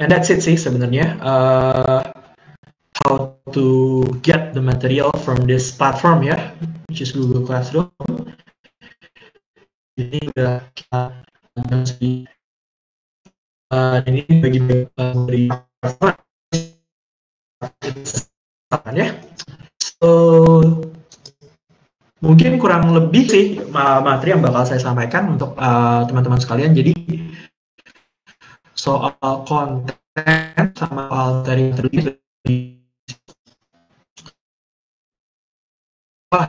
and that's it sih sebenarnya. Uh, how to get the material from this platform ya which is Google Classroom. Ini udah kita uh, ini bagi dari ya. So mungkin kurang lebih sih materi yang bakal saya sampaikan untuk uh, teman-teman uh, sekalian. Jadi soal konten sama soal dari Wah,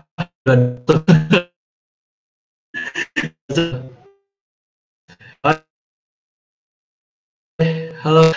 Halo.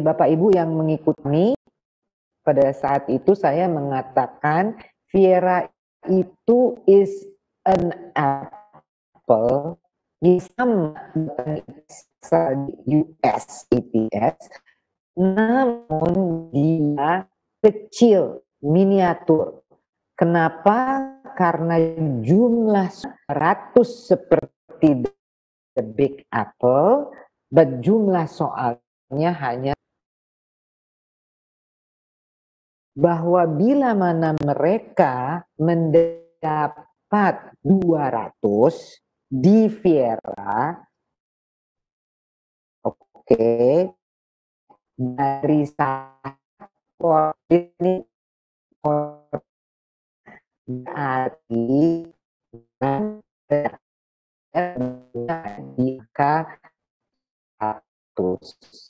Bapak Ibu yang mengikuti pada saat itu saya mengatakan Viera itu is an apple di sama US EPS namun dia kecil miniatur. Kenapa? Karena jumlah ratus seperti the big apple but jumlah soalnya hanya bahwa bila mana mereka mendapat 200 di Viera, oke, okay, dari satu ini berarti angka 100.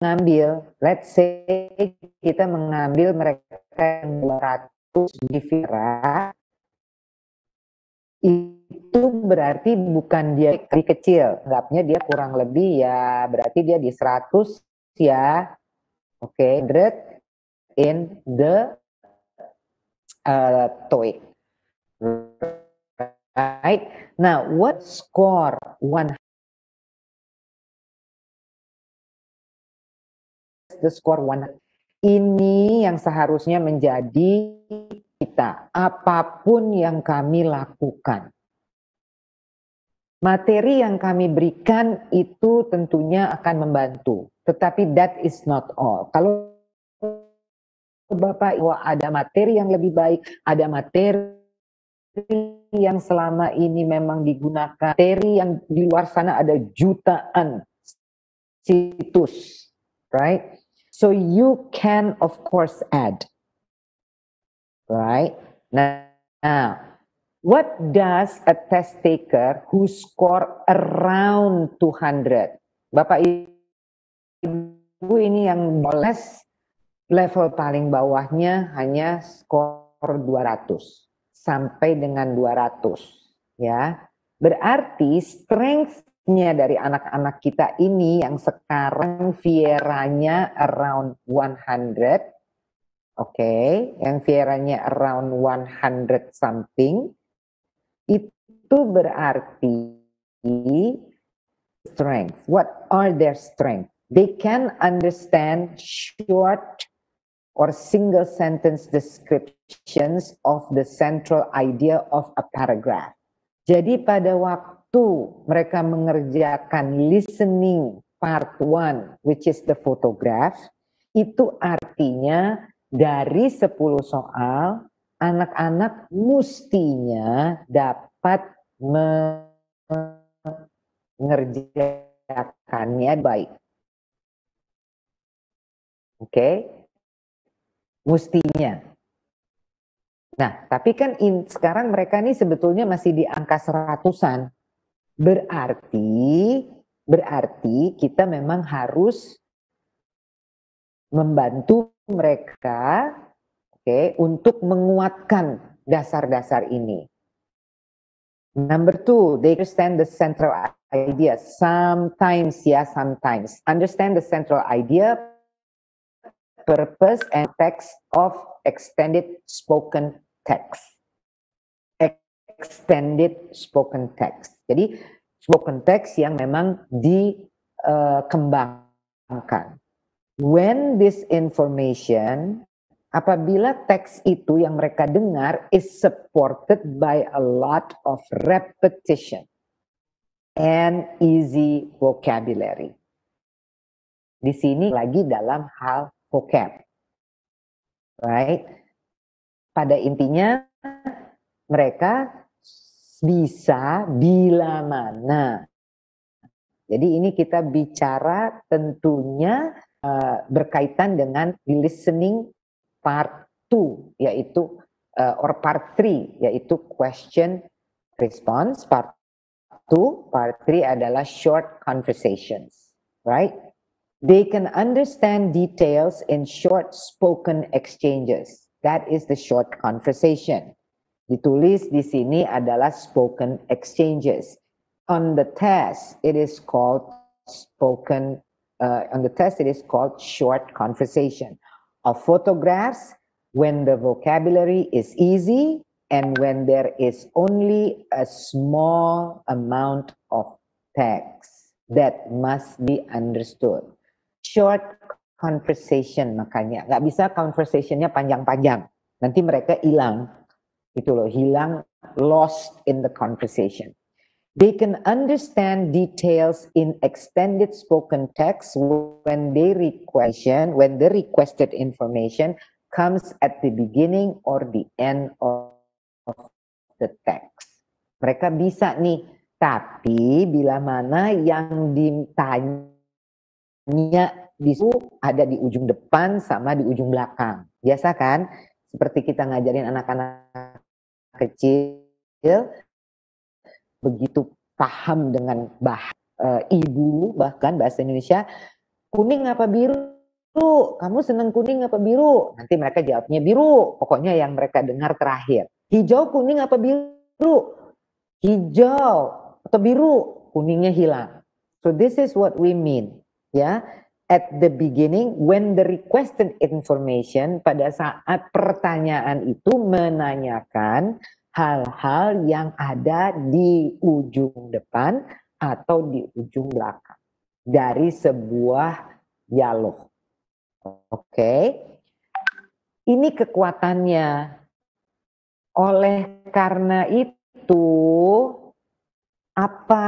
Mengambil, let's say kita mengambil mereka yang 200 di Vira, itu berarti bukan dia lebih kecil, anggapnya dia kurang lebih ya, berarti dia di 100 ya, oke, okay, 100 in the uh, TOEIC. Right? Now, what score 100 the score one. Ini yang seharusnya menjadi kita, apa pun yang kami lakukan. Materi yang kami berikan itu tentunya akan membantu, tetapi that is not all. Kalau Bapak Ibu ada materi yang lebih baik, ada materi yang selama ini memang digunakan, materi yang di luar sana ada jutaan situs, right? So you can, of course, add. Right? Now, now, what does a test taker who score around 200? Bapak Ibu ini yang boles level paling bawahnya hanya skor 200 sampai dengan 200 ya. Berarti strength dari anak-anak kita ini yang sekarang Vieranya around 100 oke okay, yang Vieranya around 100 something. Itu berarti strength. What are their strength? They can understand short or single sentence descriptions of the central idea of a paragraph. Jadi pada waktu waktu mereka mengerjakan listening part one, which is the photograph, itu artinya dari 10 soal, anak-anak mustinya dapat mengerjakannya baik. Oke? Okay? Mustinya. Nah, tapi kan in, sekarang mereka ini sebetulnya masih di angka seratusan. Berarti berarti kita memang harus membantu mereka oke okay, untuk menguatkan dasar-dasar ini. Number two, they understand the central idea. Sometimes, yeah, sometimes. Understand the central idea, purpose, and text of extended spoken text. Extended spoken text. Jadi spoken text yang memang dikembangkan. When this information, apabila teks itu yang mereka dengar is supported by a lot of repetition and easy vocabulary. Di sini lagi dalam hal vocab. Right? Pada intinya mereka bisa bila mana. Jadi ini kita bicara tentunya uh, berkaitan dengan listening part 2 yaitu uh, or part 3 yaitu question response. Part 2 part 3 adalah short conversations right? They can understand details in short spoken exchanges. That is the short conversation Ditulis di sini adalah spoken exchanges. on the test, it is called spoken, uh, on the test, it is called short conversation. Of photographs, when the vocabulary is easy and when there is only a small amount of text that must be understood. Short conversation makanya, nggak bisa conversationnya panjang-panjang. Nanti mereka hilang, itu loh, hilang, lost in the conversation. They can understand details in extended spoken text when they request, when the requested information comes at the beginning or the end of the text. Mereka bisa nih, tapi bila mana yang ditanya di ada di ujung depan sama di ujung belakang. Biasa kan? Seperti kita ngajarin anak-anak kecil begitu paham dengan bah uh, ibu bahkan bahasa Indonesia kuning apa biru? Kamu senang kuning apa biru? Nanti mereka jawabnya biru. Pokoknya yang mereka dengar terakhir. Hijau kuning apa biru? Hijau atau biru? Kuningnya hilang. So this is what we mean ya at the beginning when the requested information pada saat pertanyaan itu menanyakan hal-hal yang ada di ujung depan atau di ujung belakang dari sebuah dialog. Oke. Okay? Ini kekuatannya. Oleh karena itu apa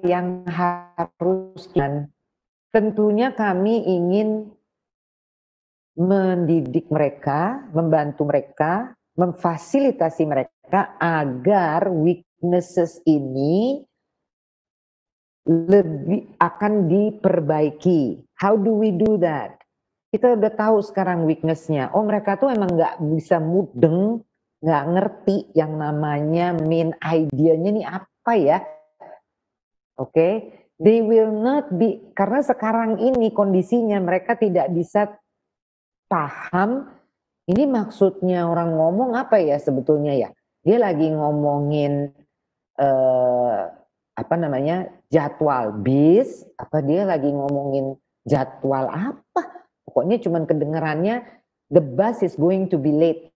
yang harus dan tentunya kami ingin mendidik mereka, membantu mereka memfasilitasi mereka agar weaknesses ini lebih akan diperbaiki. How do we do that? Kita udah tahu sekarang weaknessnya. Oh mereka tuh emang nggak bisa mudeng, nggak ngerti yang namanya main idenya ini apa ya? Oke, okay? They will not be karena sekarang ini kondisinya mereka tidak bisa paham ini maksudnya orang ngomong apa ya sebetulnya ya? Dia lagi ngomongin eh, apa namanya jadwal bis, apa dia lagi ngomongin jadwal apa? Pokoknya cuman kedengarannya the bus is going to be late.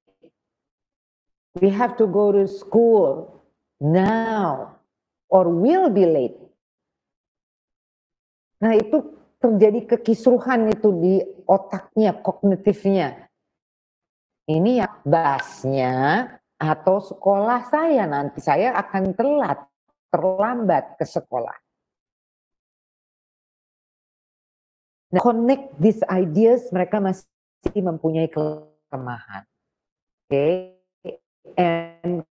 We have to go to school now or will be late. Nah itu terjadi kekisruhan itu di otaknya, kognitifnya ini ya basnya atau sekolah saya nanti saya akan telat, terlambat ke sekolah. Nah, connect these ideas mereka masih mempunyai kelemahan. Oke. Okay. And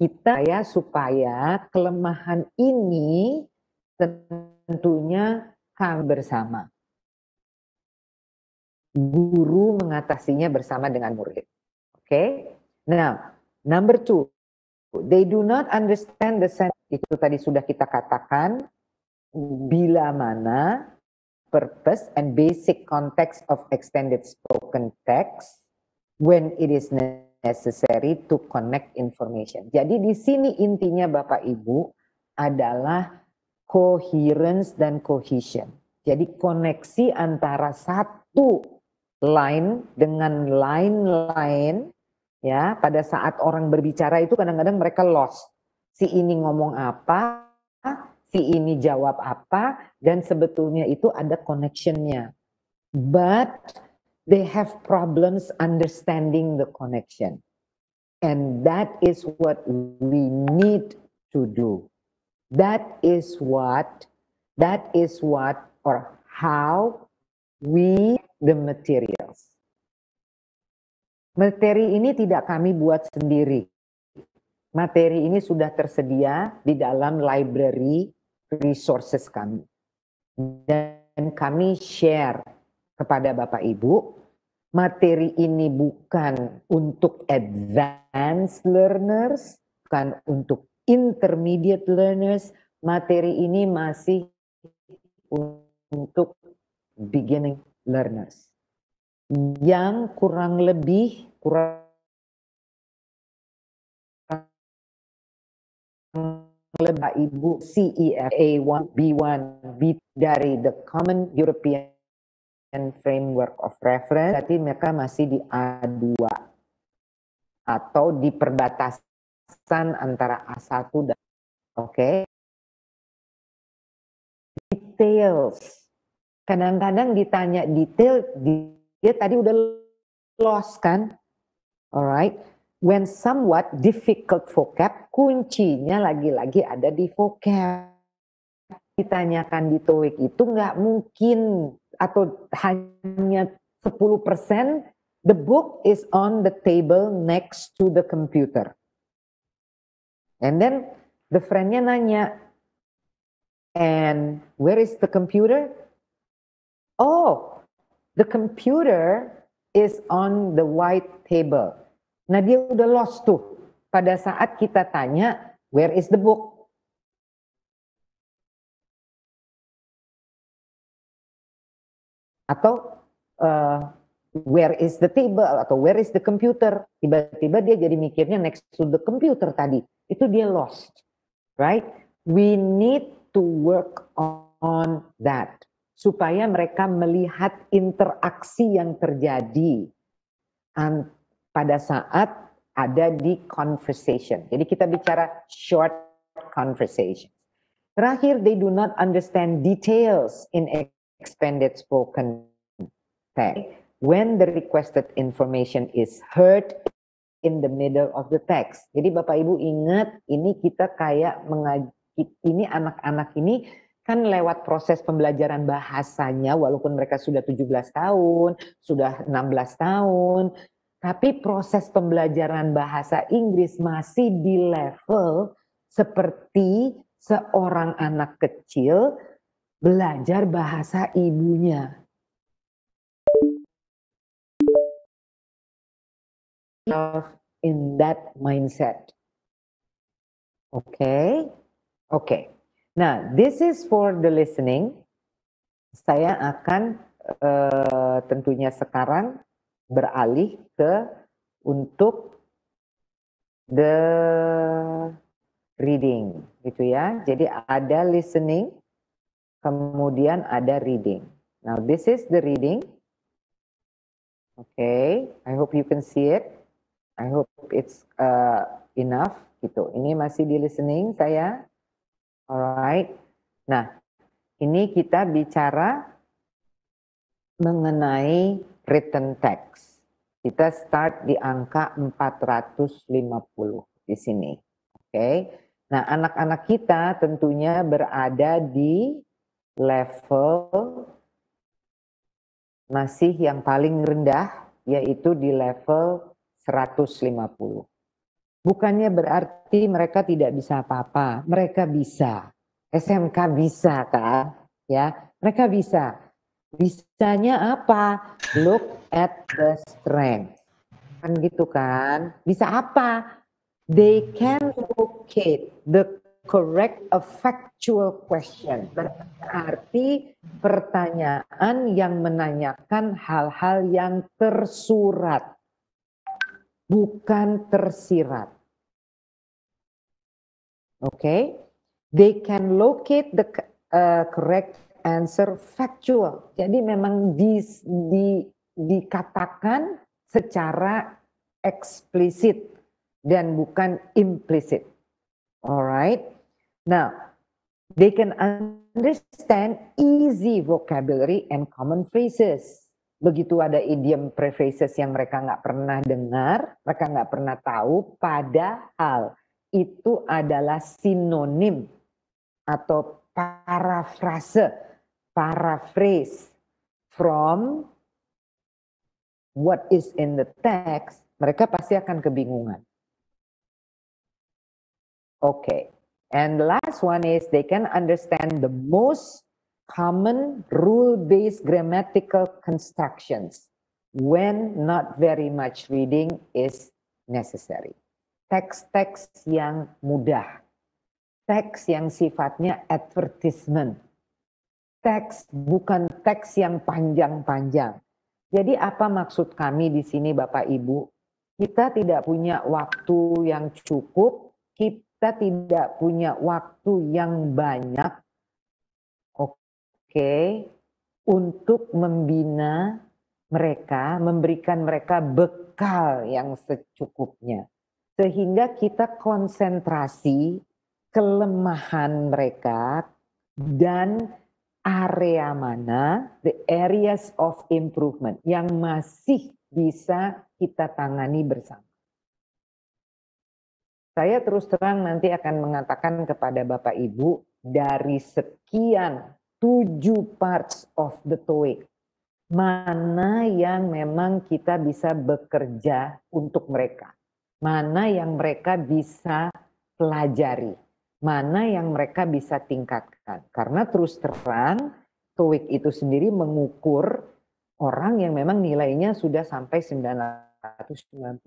kita ya supaya kelemahan ini tentunya kami bersama. Guru mengatasinya bersama dengan murid. Okay. Now, number two, they do not understand the sense. Itu tadi sudah kita katakan. Bila mana purpose and basic context of extended spoken text when it is necessary to connect information. Jadi di sini intinya Bapak Ibu adalah coherence dan cohesion. Jadi koneksi antara satu line dengan line lain ya pada saat orang berbicara itu kadang-kadang mereka lost. Si ini ngomong apa si ini jawab apa dan sebetulnya itu ada connectionnya. But they have problems understanding the connection. And that is what we need to do that is what that is what or how we the materials Materi ini tidak kami buat sendiri. Materi ini sudah tersedia di dalam library resources kami. Dan kami share kepada Bapak Ibu, materi ini bukan untuk advanced learners, bukan untuk intermediate learners, materi ini masih untuk beginning learners. Yang kurang lebih kurang Bapak Ibu CEF A1, B1, B dari the Common European Framework of Reference, berarti mereka masih di A2 atau di perbatasan antara A1 dan oke. Okay. Details. Kadang-kadang ditanya detail, dia tadi udah lost kan? Alright when somewhat difficult vocab, kuncinya lagi-lagi ada di vocab. Ditanyakan di TOEIC itu nggak mungkin atau hanya 10%, the book is on the table next to the computer. And then the friendnya nanya, and where is the computer? Oh, the computer is on the white table. Nah dia udah lost tuh. Pada saat kita tanya, where is the book? Atau uh, where is the table atau where is the computer? Tiba-tiba dia jadi mikirnya next to the computer tadi. Itu dia lost. Right? We need to work on that supaya mereka melihat interaksi yang terjadi pada saat ada di conversation. Jadi kita bicara short conversation. Terakhir, they do not understand details in expanded spoken text. When the requested information is heard in the middle of the text. Jadi Bapak Ibu ingat, ini kita kayak mengaji, ini anak-anak ini kan lewat proses pembelajaran bahasanya walaupun mereka sudah 17 tahun, sudah 16 tahun, tapi proses pembelajaran bahasa Inggris masih di level seperti seorang anak kecil belajar bahasa ibunya. In that mindset. Okay? Okay. Nah, this is for the listening. Saya akan uh, tentunya sekarang beralih ke untuk the reading gitu ya. Jadi ada listening, kemudian ada reading. Now this is the reading. Okay, I hope you can see it. I hope it's uh, enough gitu. Ini masih di listening saya. Alright. Nah, ini kita bicara mengenai written text. Kita start di angka 450 di sini. Oke. Okay. Nah, anak-anak kita tentunya berada di level masih yang paling rendah yaitu di level 150. Bukannya berarti mereka tidak bisa apa-apa, mereka bisa. SMK bisa kan? Ya, mereka bisa. Bisanya apa? Look at the strength. Kan gitu kan? Bisa apa? They can locate the correct a factual question. Berarti pertanyaan yang menanyakan hal-hal yang tersurat. Bukan tersirat. Oke? Okay? They can locate the uh, correct answer factual. Jadi memang di, di, dikatakan secara eksplisit dan bukan implicit. Alright. Now, they can understand easy vocabulary and common phrases. Begitu ada idiom phrases yang mereka nggak pernah dengar, mereka nggak pernah tahu, padahal itu adalah sinonim atau parafrase paraphrase from what is in the text, mereka pasti akan kebingungan. Oke. Okay. And the last one is they can understand the most common rule-based grammatical constructions when not very much reading is necessary. Teks-teks yang mudah. Teks yang sifatnya advertisement teks, bukan teks yang panjang-panjang. Jadi apa maksud kami di sini Bapak Ibu? Kita tidak punya waktu yang cukup, kita tidak punya waktu yang banyak, okay, untuk membina mereka, memberikan mereka bekal yang secukupnya. Sehingga kita konsentrasi kelemahan mereka dan area mana, the areas of improvement yang masih bisa kita tangani bersama. Saya terus terang nanti akan mengatakan kepada Bapak Ibu dari sekian tujuh parts of the TOEIC, mana yang memang kita bisa bekerja untuk mereka, mana yang mereka bisa pelajari, mana yang mereka bisa tingkatkan. Karena terus terang TOEIC itu sendiri mengukur orang yang memang nilainya sudah sampai 990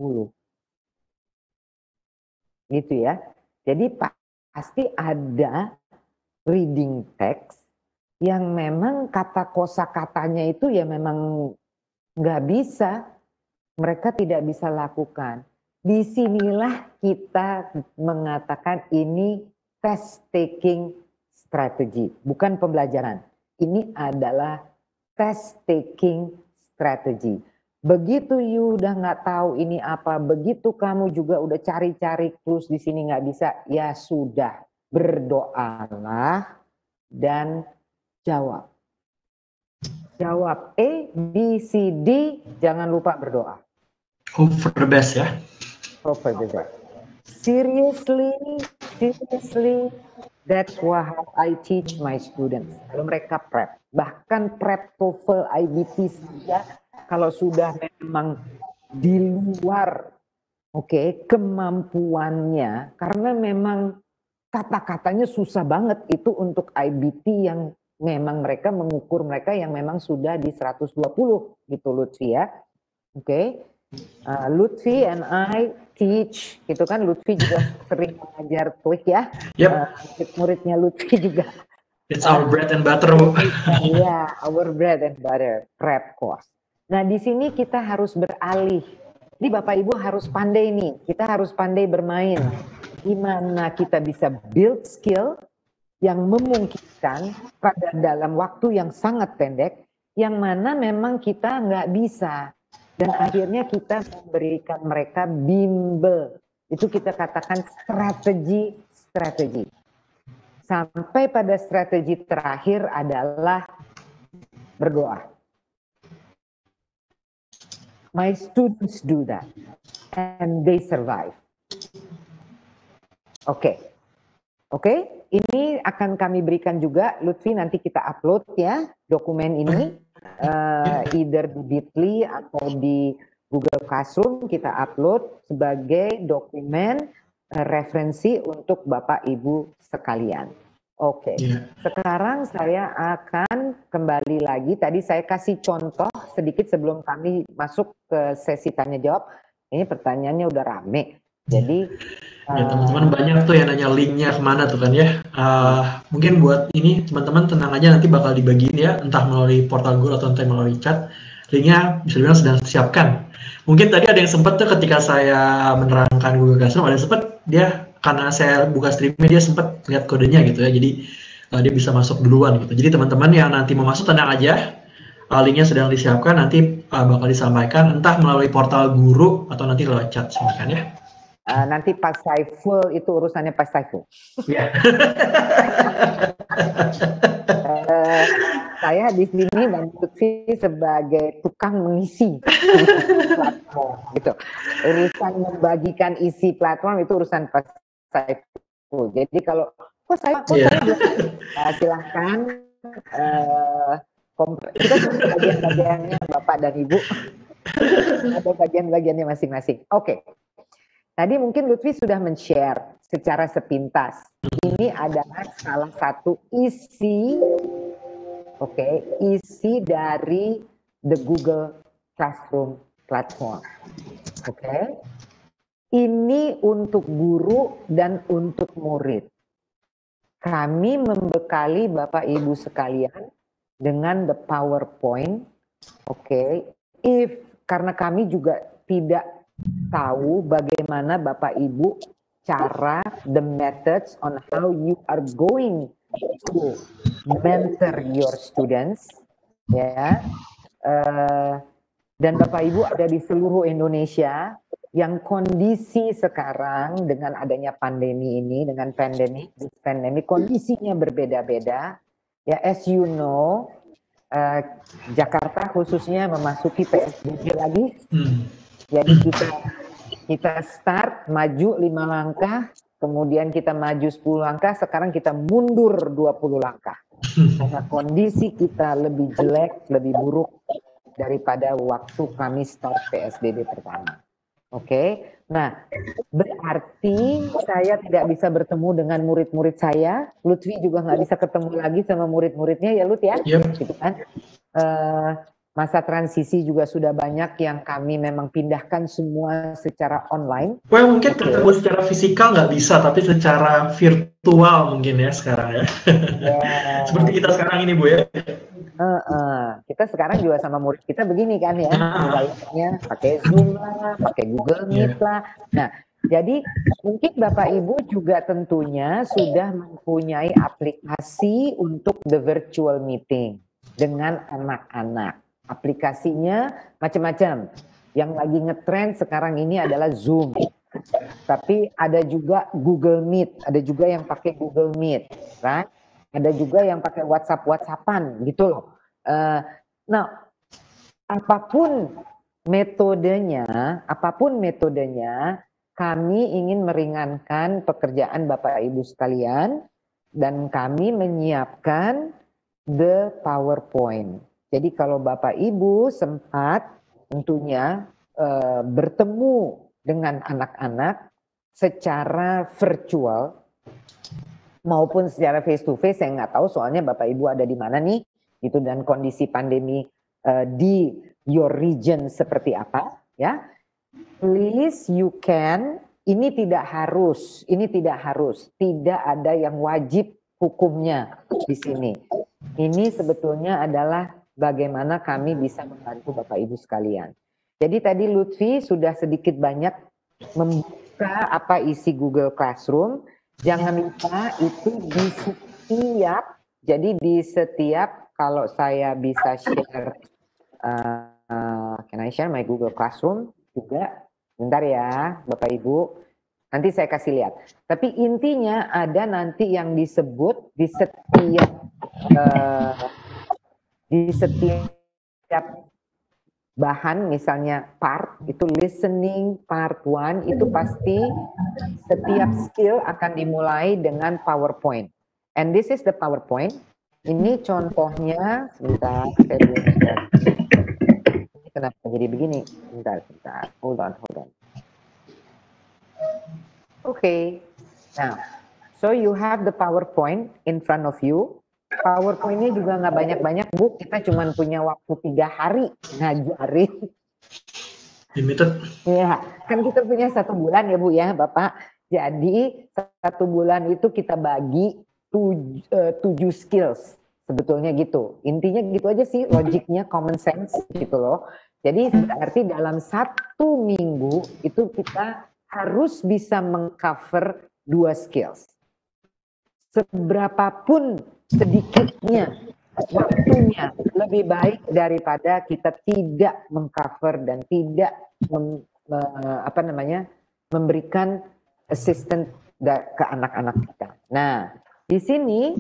gitu ya. Jadi pasti ada reading text yang memang kata kosa katanya itu ya memang nggak bisa, mereka tidak bisa lakukan. Di sinilah kita mengatakan ini test taking strategy, bukan pembelajaran. Ini adalah test taking strategy Begitu you udah nggak tahu ini apa, begitu kamu juga udah cari-cari terus di sini nggak bisa, ya sudah berdoalah dan jawab. Jawab A, B, C, D, jangan lupa berdoa. Hope for the best ya. Hope for the best. Seriously, seriously, that's what I teach my students. Kalau mereka prep, bahkan prep TOEFL, IBT saja kalau sudah memang di luar oke okay, kemampuannya karena memang kata-katanya susah banget itu untuk IBT yang memang mereka mengukur mereka yang memang sudah di 120 gitu Lutfi ya. Oke. Okay. Uh, Lutfi and I teach gitu kan Lutfi juga sering mengajar TOEIC ya. Yep. Uh, murid-muridnya Lutfi juga. It's our bread and butter. Iya, yeah, our bread and butter prep course. Nah, di sini kita harus beralih. Ini Bapak Ibu harus pandai nih. Kita harus pandai bermain. Gimana kita bisa build skill yang memungkinkan pada dalam waktu yang sangat pendek, yang mana memang kita nggak bisa. Dan akhirnya kita memberikan mereka bimbel. Itu kita katakan strategi-strategi. Sampai pada strategi terakhir adalah berdoa My students do that and they survive. Oke. Okay. Oke, okay? ini akan kami berikan juga Lutfi nanti kita upload ya dokumen ini uh, either di Bitly atau di Google Classroom kita upload sebagai dokumen uh, referensi untuk Bapak Ibu sekalian. Oke, okay. Iya. yeah. sekarang saya akan kembali lagi. Tadi saya kasih contoh sedikit sebelum kami masuk ke sesi tanya jawab. Ini pertanyaannya udah rame. Jadi ya teman-teman uh, banyak tuh yang nanya linknya ke mana tuh kan ya. Uh, mungkin buat ini teman-teman tenang aja nanti bakal dibagiin ya, entah melalui portal Google atau entah melalui chat. Linknya bisa dibilang sedang disiapkan. Mungkin tadi ada yang sempat tuh ketika saya menerangkan Google Classroom ada yang sempat dia karena saya buka streamnya dia sempat lihat kodenya gitu ya jadi uh, dia bisa masuk duluan gitu jadi teman-teman yang nanti mau masuk tenang aja uh, linknya sedang disiapkan nanti uh, bakal disampaikan entah melalui portal guru atau nanti lewat chat silakan ya Uh, nanti pas Saiful itu urusannya pas Saiful. Yeah. uh, saya di sini dan Lutfi sebagai tukang mengisi platform gitu. Urusan membagikan isi platform itu urusan pas Saiful. Jadi kalau kok saya kok yeah. saya uh, silahkan uh, kita semua bagian-bagiannya Bapak dan Ibu ada bagian-bagiannya masing-masing. Oke. Okay. Tadi mungkin Lutfi sudah men-share secara sepintas. Ini adalah salah satu isi oke, okay, isi dari the Google Classroom platform. Oke. Okay? Ini untuk guru dan untuk murid. Kami membekali Bapak Ibu sekalian dengan the PowerPoint. Oke, okay. if karena kami juga tidak tahu bagaimana Bapak Ibu cara, the methods on how you are going to mentor your students, ya. Uh, dan Bapak Ibu ada di seluruh Indonesia yang kondisi sekarang dengan adanya pandemi ini, dengan pandemi, pandemi kondisinya berbeda-beda. Ya, as you know, uh, Jakarta khususnya memasuki PSBB lagi. Hmm. Jadi kita kita start maju lima langkah, kemudian kita maju 10 langkah, sekarang kita mundur 20 langkah. Karena kondisi kita lebih jelek, lebih buruk daripada waktu kami start PSBB pertama. Oke, okay? nah berarti saya tidak bisa bertemu dengan murid-murid saya. Lutfi juga nggak bisa ketemu lagi sama murid-muridnya ya Lut ya, yep. gitu kan? Uh, masa transisi juga sudah banyak yang kami memang pindahkan semua secara online. Well mungkin okay. ketemu secara fisikal nggak bisa, tapi secara virtual mungkin ya sekarang ya. Yeah. Seperti kita sekarang ini bu ya. Uh, uh. Kita sekarang juga sama murid kita begini kan ya, kayaknya pakai Zoom lah, pakai Google iya. Meet lah. Nah, jadi mungkin Bapak Ibu juga tentunya sudah mempunyai aplikasi untuk the virtual meeting dengan anak-anak. Aplikasinya macam-macam. Yang lagi ngetrend sekarang ini adalah Zoom. Tapi ada juga Google Meet, ada juga yang pakai Google Meet, right? ada juga yang pakai WhatsApp WhatsAppan gitu loh. Uh, nah, apa pun metodenya, apa pun metodenya, kami ingin meringankan pekerjaan Bapak Ibu sekalian dan kami menyiapkan the PowerPoint. Jadi kalau Bapak Ibu sempat tentunya uh, bertemu dengan anak-anak secara virtual maupun secara face to face saya nggak tahu soalnya Bapak Ibu ada di mana nih gitu dan kondisi pandemi uh, di your region seperti apa ya. Please you can ini tidak harus ini tidak harus tidak ada yang wajib hukumnya di sini. Ini sebetulnya adalah bagaimana kami bisa membantu Bapak Ibu sekalian jadi tadi Lutfi sudah sedikit banyak membuka apa isi Google Classroom Jangan lupa itu di setiap, jadi di setiap kalau saya bisa share, uh, uh, can I share my Google Classroom juga? Bentar ya, Bapak Ibu. Nanti saya kasih lihat. Tapi intinya ada nanti yang disebut di setiap uh, di setiap bahan misalnya part itu listening part one itu pasti setiap skill akan dimulai dengan PowerPoint. And this is the PowerPoint. Ini contohnya sebentar saya Ini kenapa jadi begini? Sebentar, sebentar. Hold on, hold on. Okay. Now, so you have the PowerPoint in front of you. PowerPoint-nya juga nggak banyak-banyak, Bu. Kita cuma punya waktu tiga hari ngajarin. Limited. Ya, kan kita punya satu bulan ya, Bu ya, Bapak. Jadi satu bulan itu kita bagi tujuh, uh, tujuh skills sebetulnya gitu. Intinya gitu aja sih, logiknya common sense gitu loh. Jadi berarti dalam satu minggu itu kita harus bisa mengcover dua skills. Seberapapun sedikitnya waktunya lebih baik daripada kita tidak mengcover dan tidak mem, me, apa namanya memberikan assistant ke anak-anak kita. Nah, di sini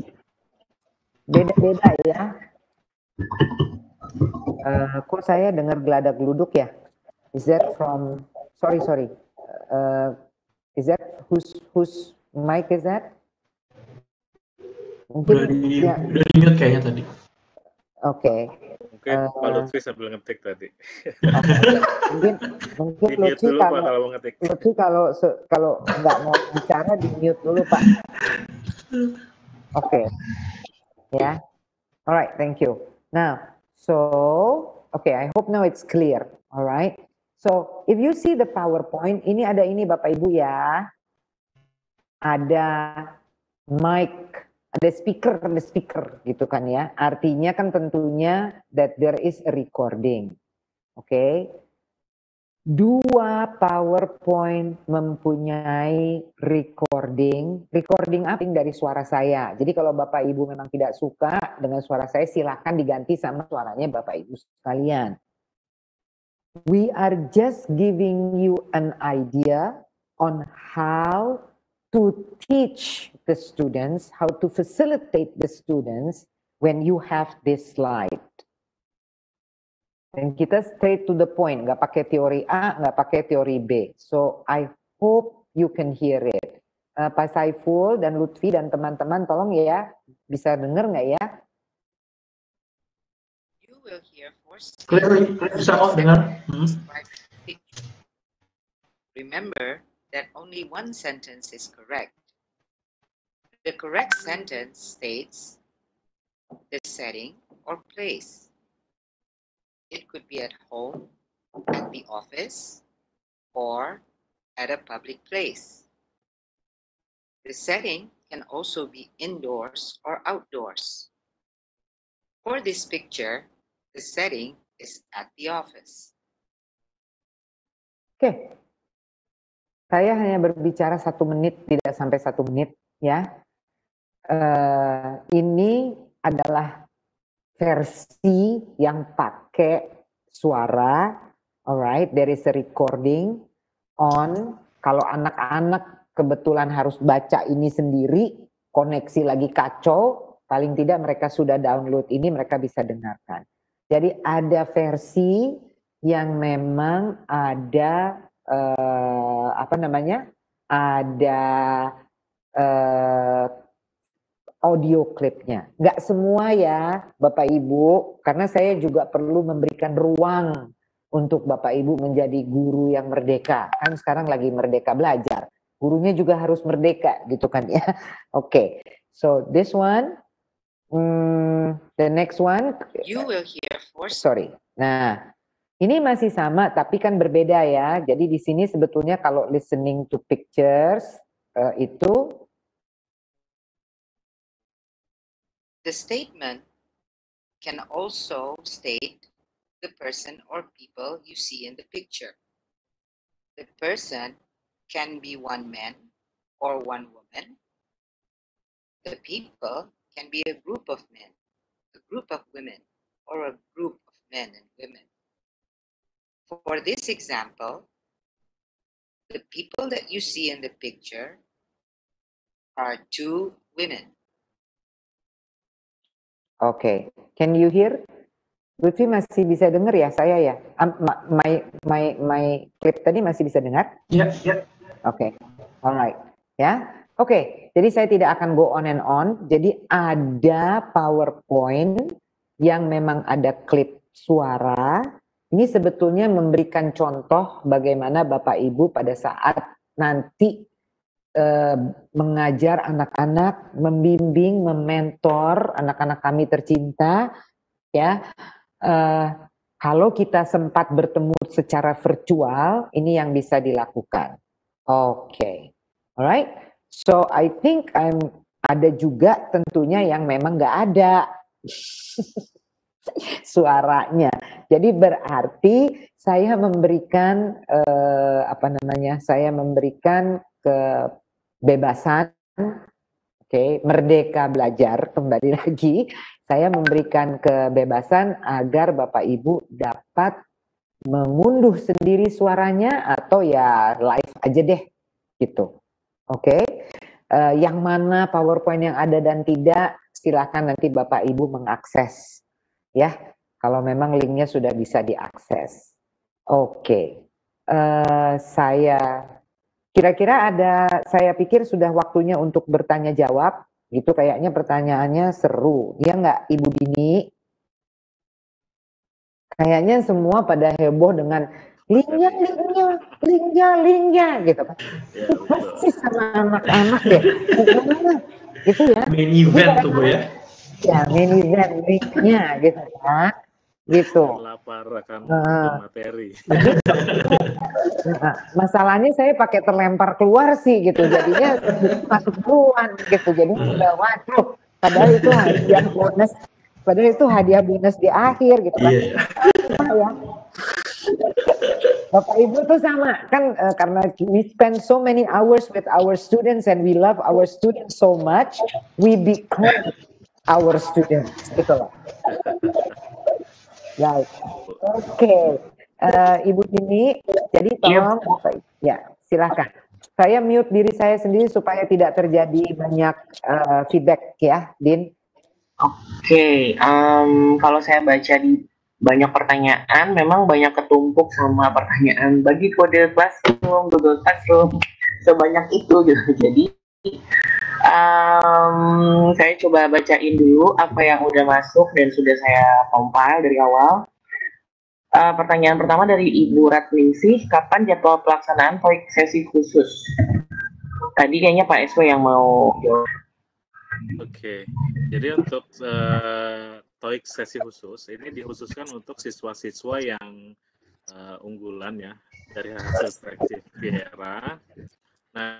beda-beda ya. Uh, kok saya dengar geladak geluduk ya? Is that from? Sorry sorry. Uh, is that whose whose mic is that? Mungkin udah di, ya. udah di mute kayaknya tadi. Oke. Okay. Mungkin uh, Pak Lutfi sambil ngetik tadi. Okay. mungkin mungkin di Lutfi dulu, kalau, Pak, kalau ngetik. Lutfi kalau kalau nggak mau bicara di mute dulu Pak. Oke. Okay. Ya. Yeah. Alright, thank you. Now, so okay, I hope now it's clear. Alright. So, if you see the PowerPoint, ini ada ini Bapak Ibu ya. Ada mic ada speaker, ada speaker gitu kan ya. Artinya kan tentunya that there is a recording. Oke. Okay? dua PowerPoint mempunyai recording. Recording apa dari suara saya. Jadi kalau Bapak Ibu memang tidak suka dengan suara saya, silahkan diganti sama suaranya Bapak Ibu sekalian. We are just giving you an idea on how to teach the students, how to facilitate the students when you have this slide. Dan kita straight to the point, nggak pakai teori A, nggak pakai teori B. So I hope you can hear it. Uh, Pak Saiful dan Lutfi dan teman-teman tolong ya, bisa dengar nggak ya? You will hear first. Clearly, bisa kok dengar. Hmm. Remember that only one sentence is correct. The correct sentence states the setting or place. It could be at home, at the office, or at a public place. The setting can also be indoors or outdoors. For this picture, the setting is at the office. Okay. Saya hanya berbicara satu menit, tidak sampai satu menit ya. Uh, ini adalah versi yang pakai suara, alright, there is a recording on. Kalau anak-anak kebetulan harus baca ini sendiri, koneksi lagi kacau, paling tidak mereka sudah download ini, mereka bisa dengarkan. Jadi ada versi yang memang ada uh, apa namanya, ada uh, audio klipnya. Nggak semua ya Bapak Ibu, karena saya juga perlu memberikan ruang untuk Bapak Ibu menjadi guru yang merdeka. Kan sekarang lagi merdeka belajar. Gurunya juga harus merdeka gitu kan ya. Oke, okay. so this one, hmm, the next one. You will hear for... Sorry. Nah, ini masih sama tapi kan berbeda ya. Jadi di sini sebetulnya kalau listening to pictures uh, itu The statement can also state the person or people you see in the picture. The person can be one man or one woman. The people can be a group of men, a group of women, or a group of men and women. For this example, the people that you see in the picture are two women. Okay. can you hear? Lutfi masih bisa dengar ya saya ya? Um, my my my clip tadi masih bisa dengar? Iya, yeah, iya. Yeah. Oke, okay. alright, ya. Oke, okay. jadi saya tidak akan go on and on. Jadi ada PowerPoint yang memang ada klip suara. Ini sebetulnya memberikan contoh bagaimana Bapak Ibu pada saat nanti Eh, mengajar anak-anak, membimbing, mementor anak-anak kami tercinta, ya. Uh, kalau kita sempat bertemu secara virtual, ini yang bisa dilakukan. Oke, okay. alright. So I think I'm ada juga tentunya yang memang nggak ada suaranya. Jadi berarti saya memberikan uh, apa namanya? Saya memberikan ke kebebasan, oke, okay, merdeka belajar kembali lagi. Saya memberikan kebebasan agar Bapak Ibu dapat mengunduh sendiri suaranya atau ya live aja deh gitu. Oke. Okay? Uh, eh, yang mana PowerPoint yang ada dan tidak silakan nanti Bapak Ibu mengakses ya. Kalau memang linknya sudah bisa diakses. Oke. Okay. Uh, eh, saya Kira-kira ada, saya pikir sudah waktunya untuk bertanya jawab, gitu kayaknya pertanyaannya seru. Ya nggak Ibu Dini? Kayaknya semua pada heboh dengan linknya, linknya, linknya, linknya, gitu kan. Ya, Pasti sama anak-anak deh. Gitu ya. Main event tuh Bu ya. Ya, event linknya gitu kan gitu. Lapar akan uh, materi. Nah, masalahnya saya pakai terlempar keluar sih gitu, jadinya masuk duluan gitu, jadi udah waduh. Padahal itu hadiah bonus, padahal itu hadiah bonus di akhir gitu kan. Yeah. ya. Bapak Ibu tuh sama kan uh, karena we spend so many hours with our students and we love our students so much, we become our students gitu loh. Ya, oke. Okay. Uh, Ibu Tini, jadi tolong, ya, ya silahkan. Saya mute diri saya sendiri supaya tidak terjadi banyak uh, feedback ya, Din. Oke, okay. um, kalau saya baca di banyak pertanyaan, memang banyak ketumpuk sama pertanyaan bagi kode Classroom, Google Classroom, sebanyak itu gitu. Jadi um, saya coba bacain dulu apa yang udah masuk dan sudah saya compile dari awal. Uh, pertanyaan pertama dari Ibu Ratningsih, kapan jadwal pelaksanaan TOEIC sesi khusus? Tadi kayaknya Pak Eswe yang mau. Oke, jadi untuk uh, TOEIC sesi khusus ini dikhususkan untuk siswa-siswa yang uh, unggulan ya dari hasil seleksi Viera. Nah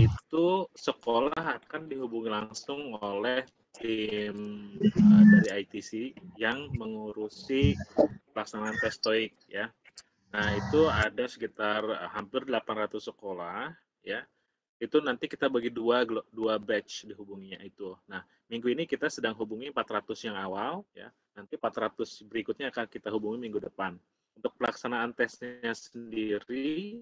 itu sekolah akan dihubungi langsung oleh tim uh, dari ITC yang mengurusi pelaksanaan tes TOEIC ya. Nah itu ada sekitar hampir 800 sekolah ya itu nanti kita bagi dua dua batch dihubunginya itu. Nah, minggu ini kita sedang hubungi 400 yang awal ya. Nanti 400 berikutnya akan kita hubungi minggu depan. Untuk pelaksanaan tesnya sendiri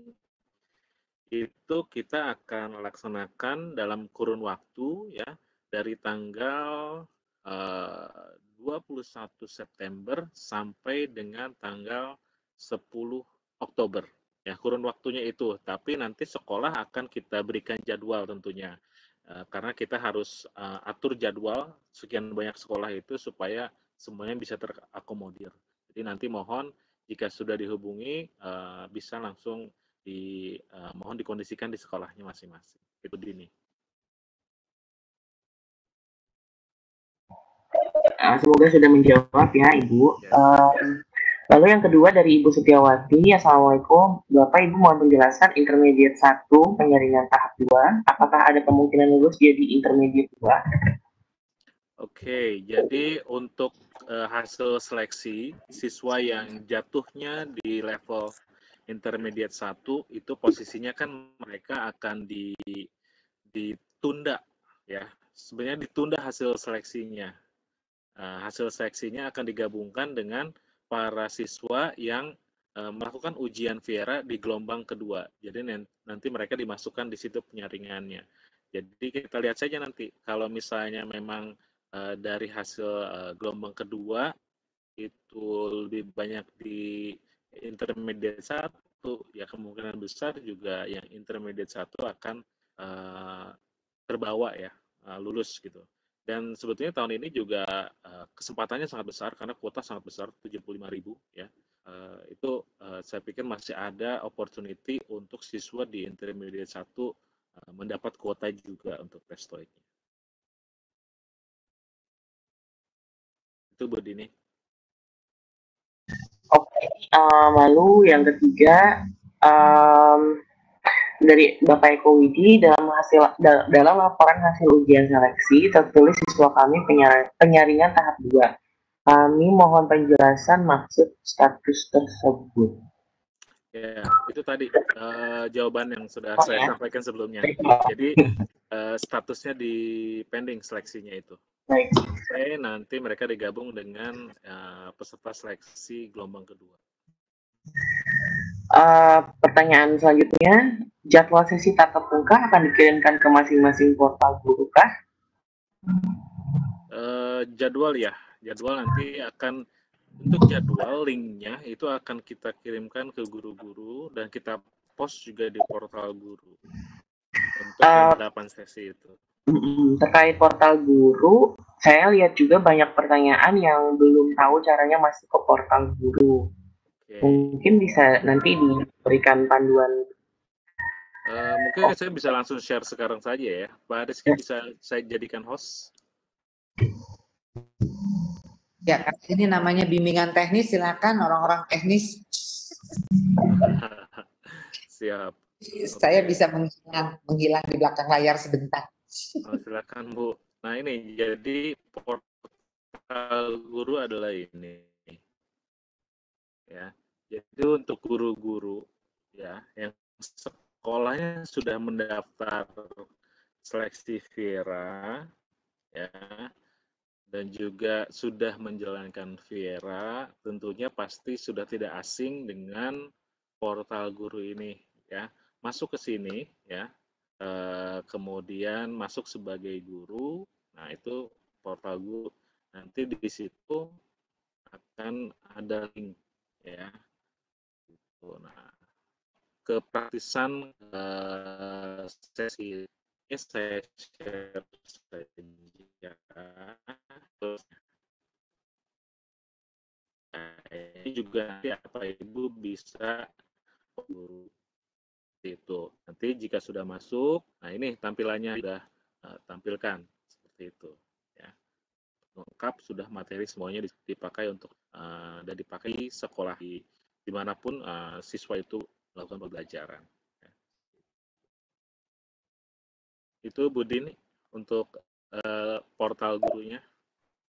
itu kita akan laksanakan dalam kurun waktu ya dari tanggal uh, eh, 21 September sampai dengan tanggal 10 Oktober. Ya kurun waktunya itu. Tapi nanti sekolah akan kita berikan jadwal tentunya. Uh, karena kita harus uh, atur jadwal sekian banyak sekolah itu supaya semuanya bisa terakomodir. Jadi nanti mohon jika sudah dihubungi uh, bisa langsung di uh, mohon dikondisikan di sekolahnya masing-masing itu dini semoga sudah menjawab ya ibu ya. Uh, Lalu yang kedua dari Ibu Setiawati, Assalamualaikum. Bapak Ibu mohon penjelasan intermediate 1 penyaringan tahap 2. Apakah ada kemungkinan lulus jadi intermediate 2? Oke, jadi untuk uh, hasil seleksi siswa yang jatuhnya di level intermediate 1 itu posisinya kan mereka akan di ditunda ya. Sebenarnya ditunda hasil seleksinya. Uh, hasil seleksinya akan digabungkan dengan para siswa yang uh, melakukan ujian Viera di gelombang kedua. Jadi nanti mereka dimasukkan di situ penyaringannya. Jadi kita lihat saja nanti kalau misalnya memang uh, dari hasil uh, gelombang kedua itu lebih banyak di intermediate satu, ya kemungkinan besar juga yang intermediate satu akan uh, terbawa ya uh, lulus gitu. Dan sebetulnya tahun ini juga uh, kesempatannya sangat besar karena kuota sangat besar 75 ribu ya. Uh, itu uh, saya pikir masih ada opportunity untuk siswa di intermediate 1 uh, mendapat kuota juga untuk tes TOEIC. Itu Bu Dini. Uh, lalu yang ketiga um, dari Bapak Eko Widi dalam hasil dalam laporan hasil ujian seleksi tertulis siswa kami penyaringan tahap 2. Kami mohon penjelasan maksud status tersebut. Ya, itu tadi uh, jawaban yang sudah oh, saya ya? sampaikan sebelumnya. Jadi uh, statusnya di pending seleksinya itu. Baik. Sampai nanti mereka digabung dengan uh, peserta seleksi gelombang kedua. Uh, pertanyaan selanjutnya, jadwal sesi tatap muka akan dikirimkan ke masing-masing portal guru kah? Uh, jadwal ya, jadwal nanti akan untuk jadwal linknya itu akan kita kirimkan ke guru-guru dan kita post juga di portal guru untuk uh, eh, 8 sesi itu. Terkait portal guru, saya lihat juga banyak pertanyaan yang belum tahu caranya masuk ke portal guru. Okay. Mungkin bisa nanti diberikan panduan. Uh, mungkin oh. saya bisa langsung share sekarang saja ya. Pak Rizky ya. bisa saya jadikan host. Ya, ini namanya bimbingan teknis. Silakan orang-orang teknis. Siap. Saya okay. bisa menghilang, menghilang di belakang layar sebentar. Oh, silakan Bu. Nah ini jadi portal guru adalah ini ya. Jadi untuk guru-guru ya yang sekolahnya sudah mendaftar seleksi Viera ya dan juga sudah menjalankan Viera tentunya pasti sudah tidak asing dengan portal guru ini ya. Masuk ke sini ya eh, kemudian masuk sebagai guru nah itu portal guru. Nanti di situ akan ada link ya gitu. nah kepraktisan uh, sesi ini saya share saja. Nah, ini juga nanti apa ibu bisa guru itu. Nanti jika sudah masuk, nah ini tampilannya sudah uh, tampilkan seperti itu. Ya, lengkap sudah materi semuanya dipakai untuk uh, dan dipakai sekolah di di mana pun uh, siswa itu melakukan pembelajaran. Ya. Itu Budin untuk uh, portal gurunya.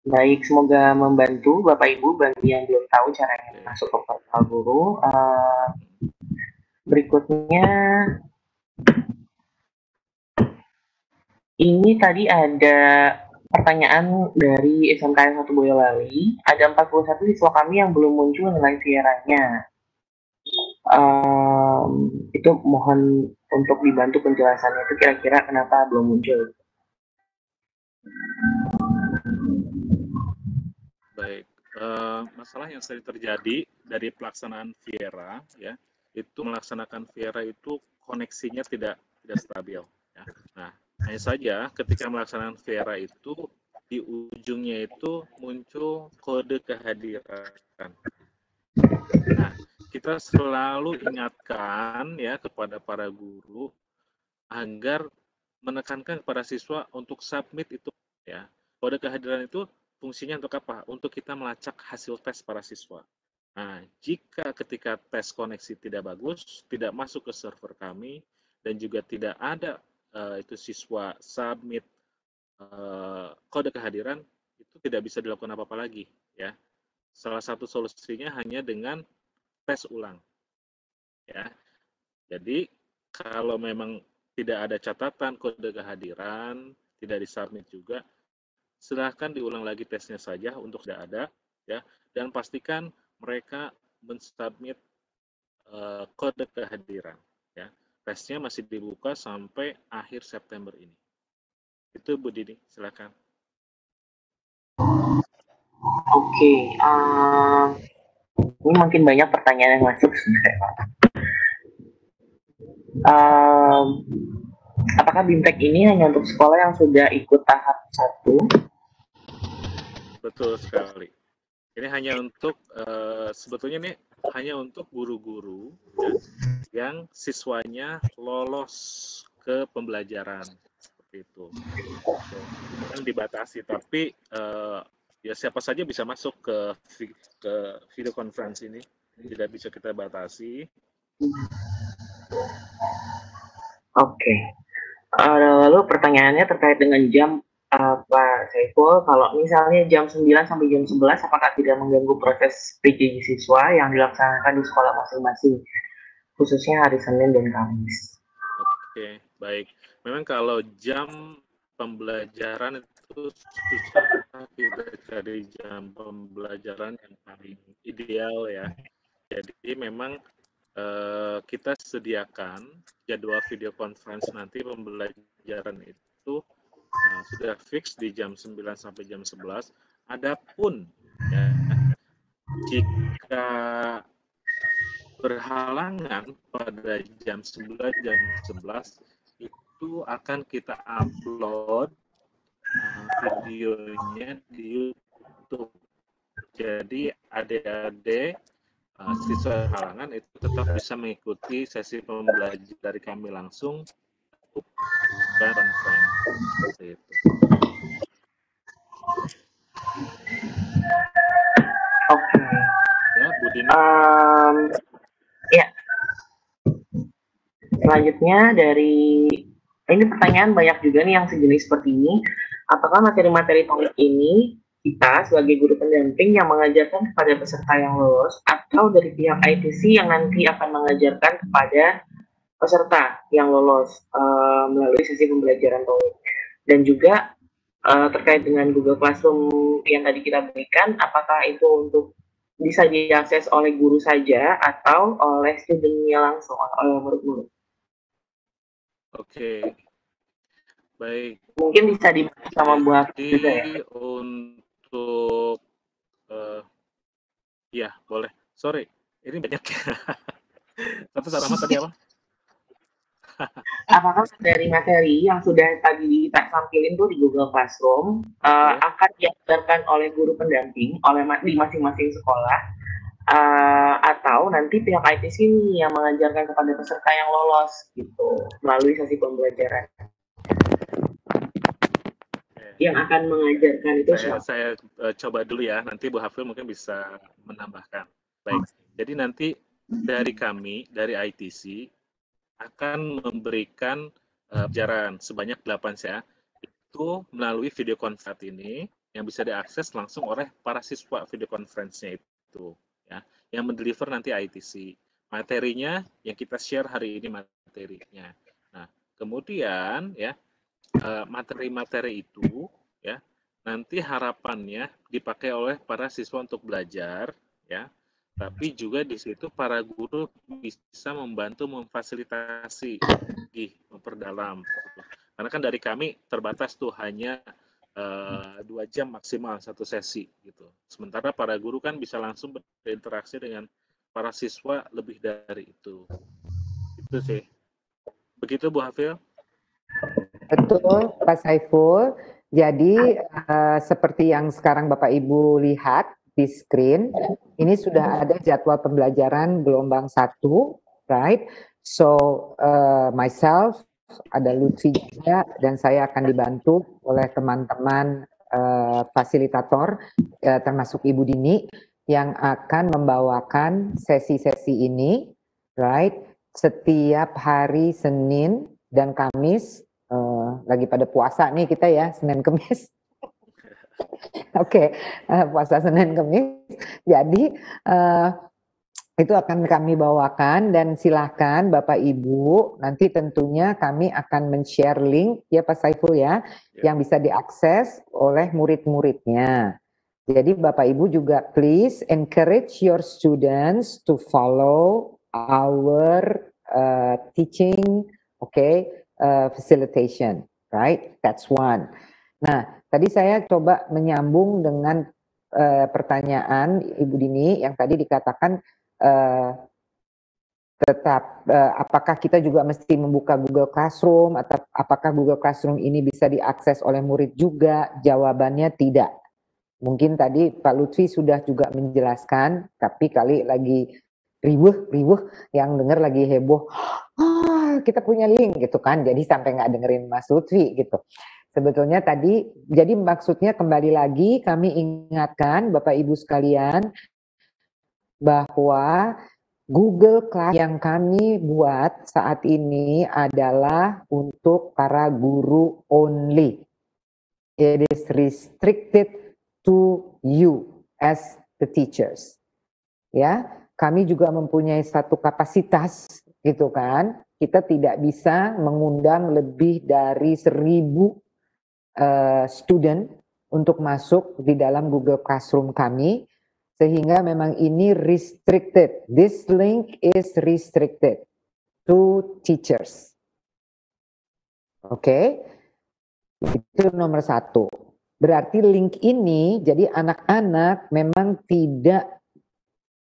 Baik, semoga membantu Bapak Ibu bagi yang belum tahu caranya masuk ke portal guru. Uh, berikutnya, ini tadi ada pertanyaan dari SMK 1 Boyolali. Ada 41 siswa kami yang belum muncul nilai siarannya um, itu mohon untuk dibantu penjelasannya itu kira-kira kenapa belum muncul. Baik, uh, masalah yang sering terjadi dari pelaksanaan Viera ya, itu melaksanakan Viera itu koneksinya tidak tidak stabil. Ya. Nah, hanya saja ketika melaksanakan Viera itu di ujungnya itu muncul kode kehadiran. Nah, kita selalu ingatkan ya kepada para guru agar menekankan kepada siswa untuk submit itu ya. Kode kehadiran itu fungsinya untuk apa? Untuk kita melacak hasil tes para siswa. Nah, jika ketika tes koneksi tidak bagus, tidak masuk ke server kami dan juga tidak ada uh, itu siswa submit uh, kode kehadiran, itu tidak bisa dilakukan apa-apa lagi ya. Salah satu solusinya hanya dengan tes ulang. Ya. Jadi kalau memang tidak ada catatan kode kehadiran, tidak disubmit juga, silahkan diulang lagi tesnya saja untuk tidak ada, ya. Dan pastikan mereka mensubmit uh, kode kehadiran, ya. Tesnya masih dibuka sampai akhir September ini. Itu Bu Dini, silakan. Oke, okay, uh, ini makin banyak pertanyaan yang masuk sebenarnya. Um, apakah BIMTEK ini hanya untuk sekolah yang sudah ikut tahap satu? Betul sekali. Ini hanya untuk uh, sebetulnya ini hanya untuk guru-guru ya, yang siswanya lolos ke pembelajaran seperti itu. Yang dibatasi, tapi uh, ya siapa saja bisa masuk ke ke video conference ini tidak bisa kita batasi oke okay. uh, lalu pertanyaannya terkait dengan jam uh, Pak Saiful kalau misalnya jam 9 sampai jam 11 apakah tidak mengganggu proses PJJ siswa yang dilaksanakan di sekolah masing-masing khususnya hari Senin dan Kamis oke baik memang kalau jam pembelajaran itu susah kita cari jam pembelajaran yang paling ideal ya. Jadi memang eh, kita sediakan jadwal video conference nanti pembelajaran itu sudah fix di jam 9 sampai jam 11. Adapun ya, jika berhalangan pada jam 9 jam 11 itu akan kita upload videonya di YouTube. Jadi adik-adik uh, siswa halangan itu tetap bisa mengikuti sesi pembelajaran dari kami langsung dan seperti itu. Oke. Okay. Ya, Bu. Um, ya. Selanjutnya dari ini pertanyaan banyak juga nih yang sejenis seperti ini apakah materi-materi topik ini kita sebagai guru pendamping yang mengajarkan kepada peserta yang lolos atau dari pihak ITC yang nanti akan mengajarkan kepada peserta yang lolos uh, melalui sesi pembelajaran TOEIC dan juga uh, terkait dengan Google Classroom yang tadi kita berikan apakah itu untuk bisa diakses oleh guru saja atau oleh studentnya langsung oleh murid-murid. Oke, baik. Mungkin bisa dibantu sama buat juga ya. Untuk uh, ya boleh. Sorry, ini banyak ya. Tapi Sarama tadi apa? Apakah dari materi yang sudah tadi tampilin tuh di Google Classroom uh, akan diajarkan oleh guru pendamping oleh di masing-masing sekolah uh, atau nanti pihak IT sini yang mengajarkan kepada peserta yang lolos gitu melalui sesi pembelajaran? yang akan mengajarkan itu saya, saya uh, coba dulu ya. Nanti Bu Hafil mungkin bisa menambahkan. Baik. Jadi nanti dari kami dari ITC akan memberikan uh, pelajaran sebanyak 8 ya itu melalui video conference ini yang bisa diakses langsung oleh para siswa video conference-nya itu ya yang mendeliver nanti ITC materinya yang kita share hari ini materinya. Nah kemudian ya Eh, materi-materi itu ya nanti harapannya dipakai oleh para siswa untuk belajar ya tapi juga di situ para guru bisa membantu memfasilitasi di memperdalam. Karena kan dari kami terbatas tuh hanya uh, dua jam maksimal satu sesi gitu. Sementara para guru kan bisa langsung berinteraksi dengan para siswa lebih dari itu. Itu sih. Begitu Bu Hafil? Betul, Pak Saiful. Jadi uh, seperti yang sekarang Bapak Ibu lihat di screen, ini sudah ada jadwal pembelajaran gelombang satu, right? So uh, myself, ada Lutfi juga, dan saya akan dibantu oleh teman-teman uh, fasilitator, uh, termasuk Ibu Dini, yang akan membawakan sesi-sesi ini, right? Setiap hari Senin dan Kamis uh, lagi pada puasa nih kita ya Senin Kemis. Oke, okay, uh, puasa Senin Kemis. Jadi uh, itu akan kami bawakan dan silahkan Bapak Ibu nanti tentunya kami akan men-share link ya Pak Saiful ya, ya. yang bisa diakses oleh murid-muridnya. Jadi Bapak Ibu juga please encourage your students to follow our uh, teaching, okay, uh, facilitation, right? That's one. Nah, tadi saya coba menyambung dengan uh, pertanyaan Ibu Dini yang tadi dikatakan uh, tetap uh, apakah kita juga mesti membuka Google Classroom atau apakah Google Classroom ini bisa diakses oleh murid juga? Jawabannya tidak. Mungkin tadi Pak Lutfi sudah juga menjelaskan, tapi kali lagi ribuh ribuh yang dengar lagi heboh ah kita punya link gitu kan jadi sampai nggak dengerin Mas Lutfi gitu sebetulnya tadi jadi maksudnya kembali lagi kami ingatkan Bapak Ibu sekalian bahwa Google Class yang kami buat saat ini adalah untuk para guru only. It is restricted to you as the teachers. Ya, kami juga mempunyai satu kapasitas gitu kan. Kita tidak bisa mengundang lebih dari seribu uh, student untuk masuk di dalam Google Classroom kami sehingga memang ini restricted. This link is restricted to teachers. Oke, okay? itu nomor satu. Berarti link ini jadi anak-anak memang tidak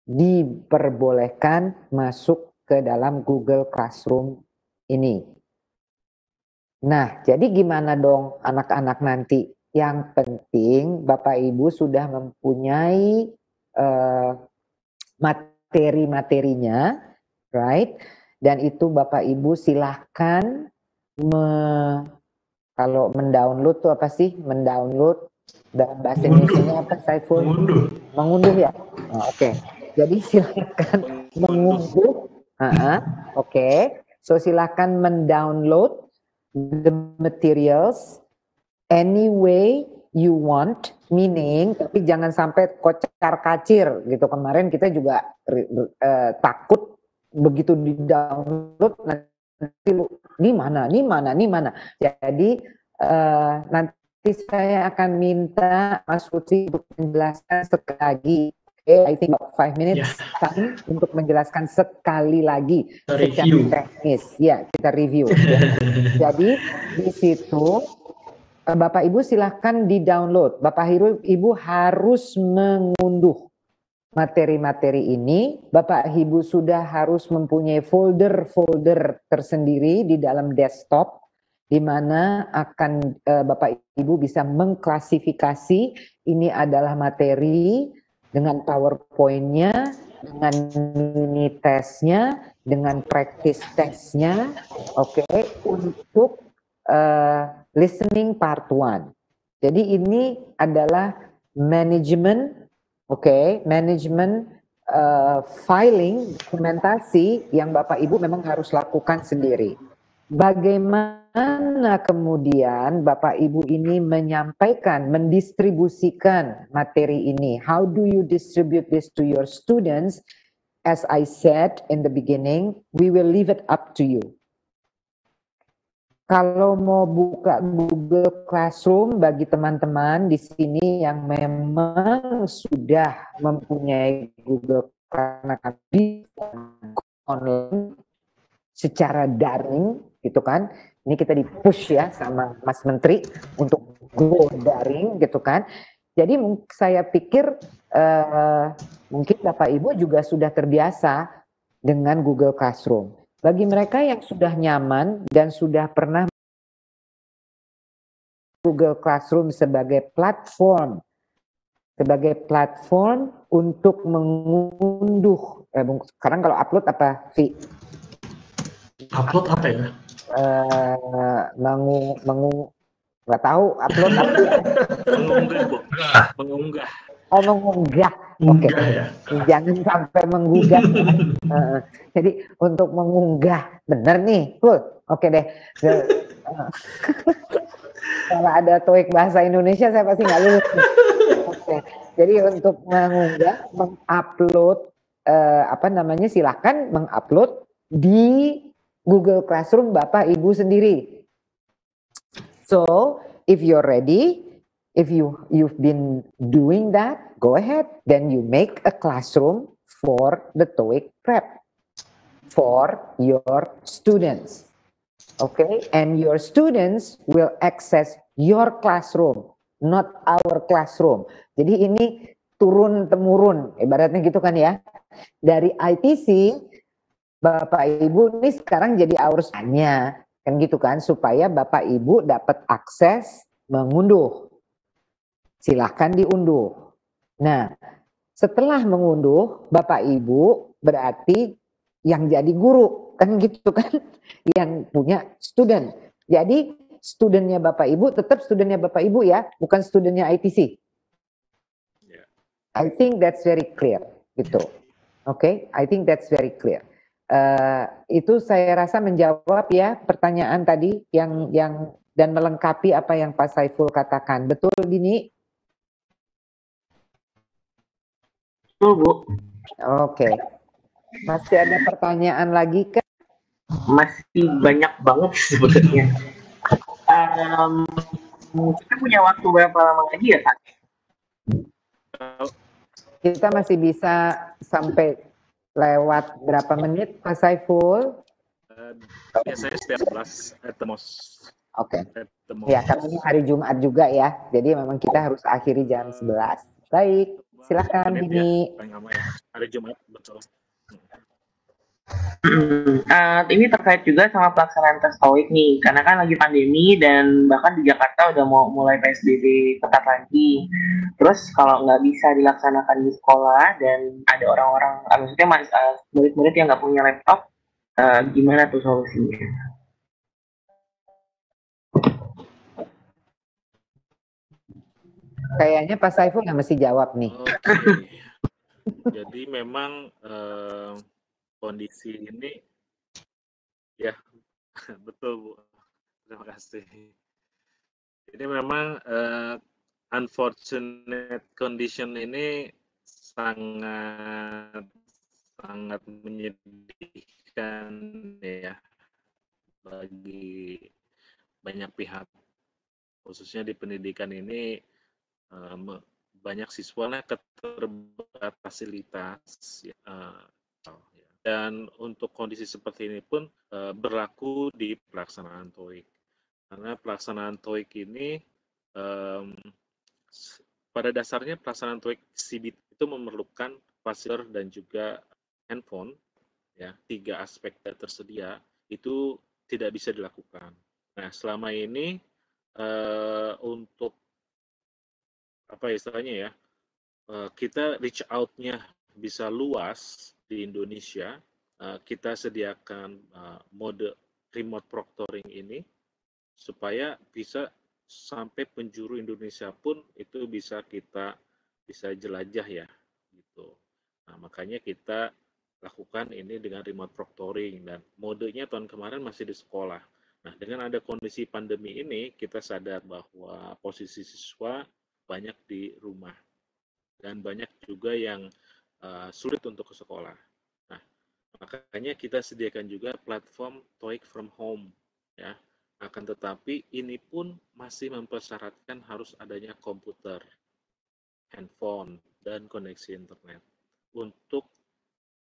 diperbolehkan masuk ke dalam Google Classroom ini. Nah, jadi gimana dong anak-anak nanti? Yang penting Bapak Ibu sudah mempunyai uh, materi-materinya, right? Dan itu Bapak Ibu silahkan me, kalau mendownload tuh apa sih? Mendownload dalam bahasa Indonesia apa Saiful? Mengunduh. Mengunduh ya? Oh, Oke. Okay. Jadi silakan mengunduh. Uh -huh. Oke. Okay. So silakan mendownload the materials any way you want, meaning tapi jangan sampai kocar kacir gitu. Kemarin kita juga uh, takut begitu di download nanti ini mana, ini mana, ini mana. Jadi uh, nanti saya akan minta Mas Putri untuk menjelaskan sekali lagi okay, I think about five minutes yeah. time untuk menjelaskan sekali lagi secara teknis. Ya, kita review. ya. Jadi di situ eh, Bapak Ibu silahkan di-download. Bapak Ibu harus mengunduh materi-materi ini. Bapak Ibu sudah harus mempunyai folder-folder tersendiri di dalam desktop di mana akan uh, Bapak Ibu bisa mengklasifikasi ini adalah materi dengan PowerPoint-nya, dengan mini testnya, dengan practice testnya, oke, okay, untuk uh, listening part one. Jadi ini adalah manajemen, oke, okay, manajemen uh, filing dokumentasi yang Bapak Ibu memang harus lakukan sendiri. Bagaimana kemudian Bapak Ibu ini menyampaikan, mendistribusikan materi ini? How do you distribute this to your students? As I said in the beginning, we will leave it up to you. Kalau mau buka Google Classroom bagi teman-teman di sini yang memang sudah mempunyai Google karena online secara daring gitu kan. Ini kita di push ya sama Mas Menteri untuk go daring gitu kan. Jadi saya pikir uh, mungkin Bapak Ibu juga sudah terbiasa dengan Google Classroom. Bagi mereka yang sudah nyaman dan sudah pernah Google Classroom sebagai platform sebagai platform untuk mengunduh eh, sekarang kalau upload apa Vi? Upload apa ya? uh, mengu mengu nggak tahu upload apa? Mengunggah bu. Mengunggah. Oh mengunggah. Oke. Okay. ya. jangan sampai menggugah uh, jadi untuk mengunggah benar nih full oke okay deh kalau ada toik bahasa Indonesia saya pasti nggak lulus oke. Okay. jadi untuk mengunggah mengupload uh, apa namanya silahkan mengupload di Google Classroom Bapak Ibu sendiri. So, if you're ready, if you you've been doing that, go ahead. Then you make a classroom for the TOEIC prep for your students. Okay? And your students will access your classroom, not our classroom. Jadi ini turun temurun, ibaratnya gitu kan ya. Dari ITC Bapak Ibu ini sekarang jadi urusannya kan gitu kan supaya Bapak Ibu dapat akses mengunduh. Silahkan diunduh. Nah, setelah mengunduh Bapak Ibu berarti yang jadi guru kan gitu kan yang punya student. Jadi studentnya Bapak Ibu tetap studentnya Bapak Ibu ya, bukan studentnya ITC. Ya. I think that's very clear gitu. Oke, okay? I think that's very clear. Uh, itu saya rasa menjawab ya pertanyaan tadi yang yang dan melengkapi apa yang Pak Saiful katakan. Betul gini? Betul Bu. Oke. Okay. Masih ada pertanyaan lagi kan? Masih banyak banget sebenarnya. Um, kita punya waktu berapa lama lagi ya Kak? Kita masih bisa sampai lewat berapa menit Pak Saiful? Uh, biasanya setiap kelas at the most. Oke. Okay. Ya, karena ini hari Jumat juga ya. Jadi memang kita harus akhiri jam 11. Baik, silakan ini. Ya, ya. Hari Jumat, betul. Uh, ini terkait juga sama pelaksanaan tes TOEIC nih, karena kan lagi pandemi dan bahkan di Jakarta udah mau mulai PSBB ketat lagi. Terus kalau nggak bisa dilaksanakan di sekolah dan ada orang-orang, uh, maksudnya mas, uh, murid-murid yang nggak punya laptop, uh, gimana tuh solusinya? Kayaknya Pak Saiful nggak mesti jawab nih. Okay. Jadi memang uh, kondisi ini ya betul Bu. Terima kasih. Jadi memang eh, unfortunate condition ini sangat sangat menyedihkan ya bagi banyak pihak. Khususnya di pendidikan ini uh, banyak siswanya keterbatas fasilitas uh, dan untuk kondisi seperti ini pun uh, berlaku di pelaksanaan TOEIC karena pelaksanaan TOEIC ini um, pada dasarnya pelaksanaan TOEIC CBT itu memerlukan pasir dan juga handphone ya tiga aspek tersedia itu tidak bisa dilakukan. Nah selama ini uh, untuk apa istilahnya ya uh, kita reach out-nya bisa luas di Indonesia. Uh, kita sediakan uh, mode remote proctoring ini supaya bisa sampai penjuru Indonesia pun itu bisa kita bisa jelajah ya gitu. Nah, makanya kita lakukan ini dengan remote proctoring dan modenya tahun kemarin masih di sekolah. Nah, dengan ada kondisi pandemi ini kita sadar bahwa posisi siswa banyak di rumah dan banyak juga yang uh, sulit untuk ke sekolah. Nah, makanya kita sediakan juga platform TOEIC from home ya akan tetapi ini pun masih mempersyaratkan harus adanya komputer, handphone, dan koneksi internet untuk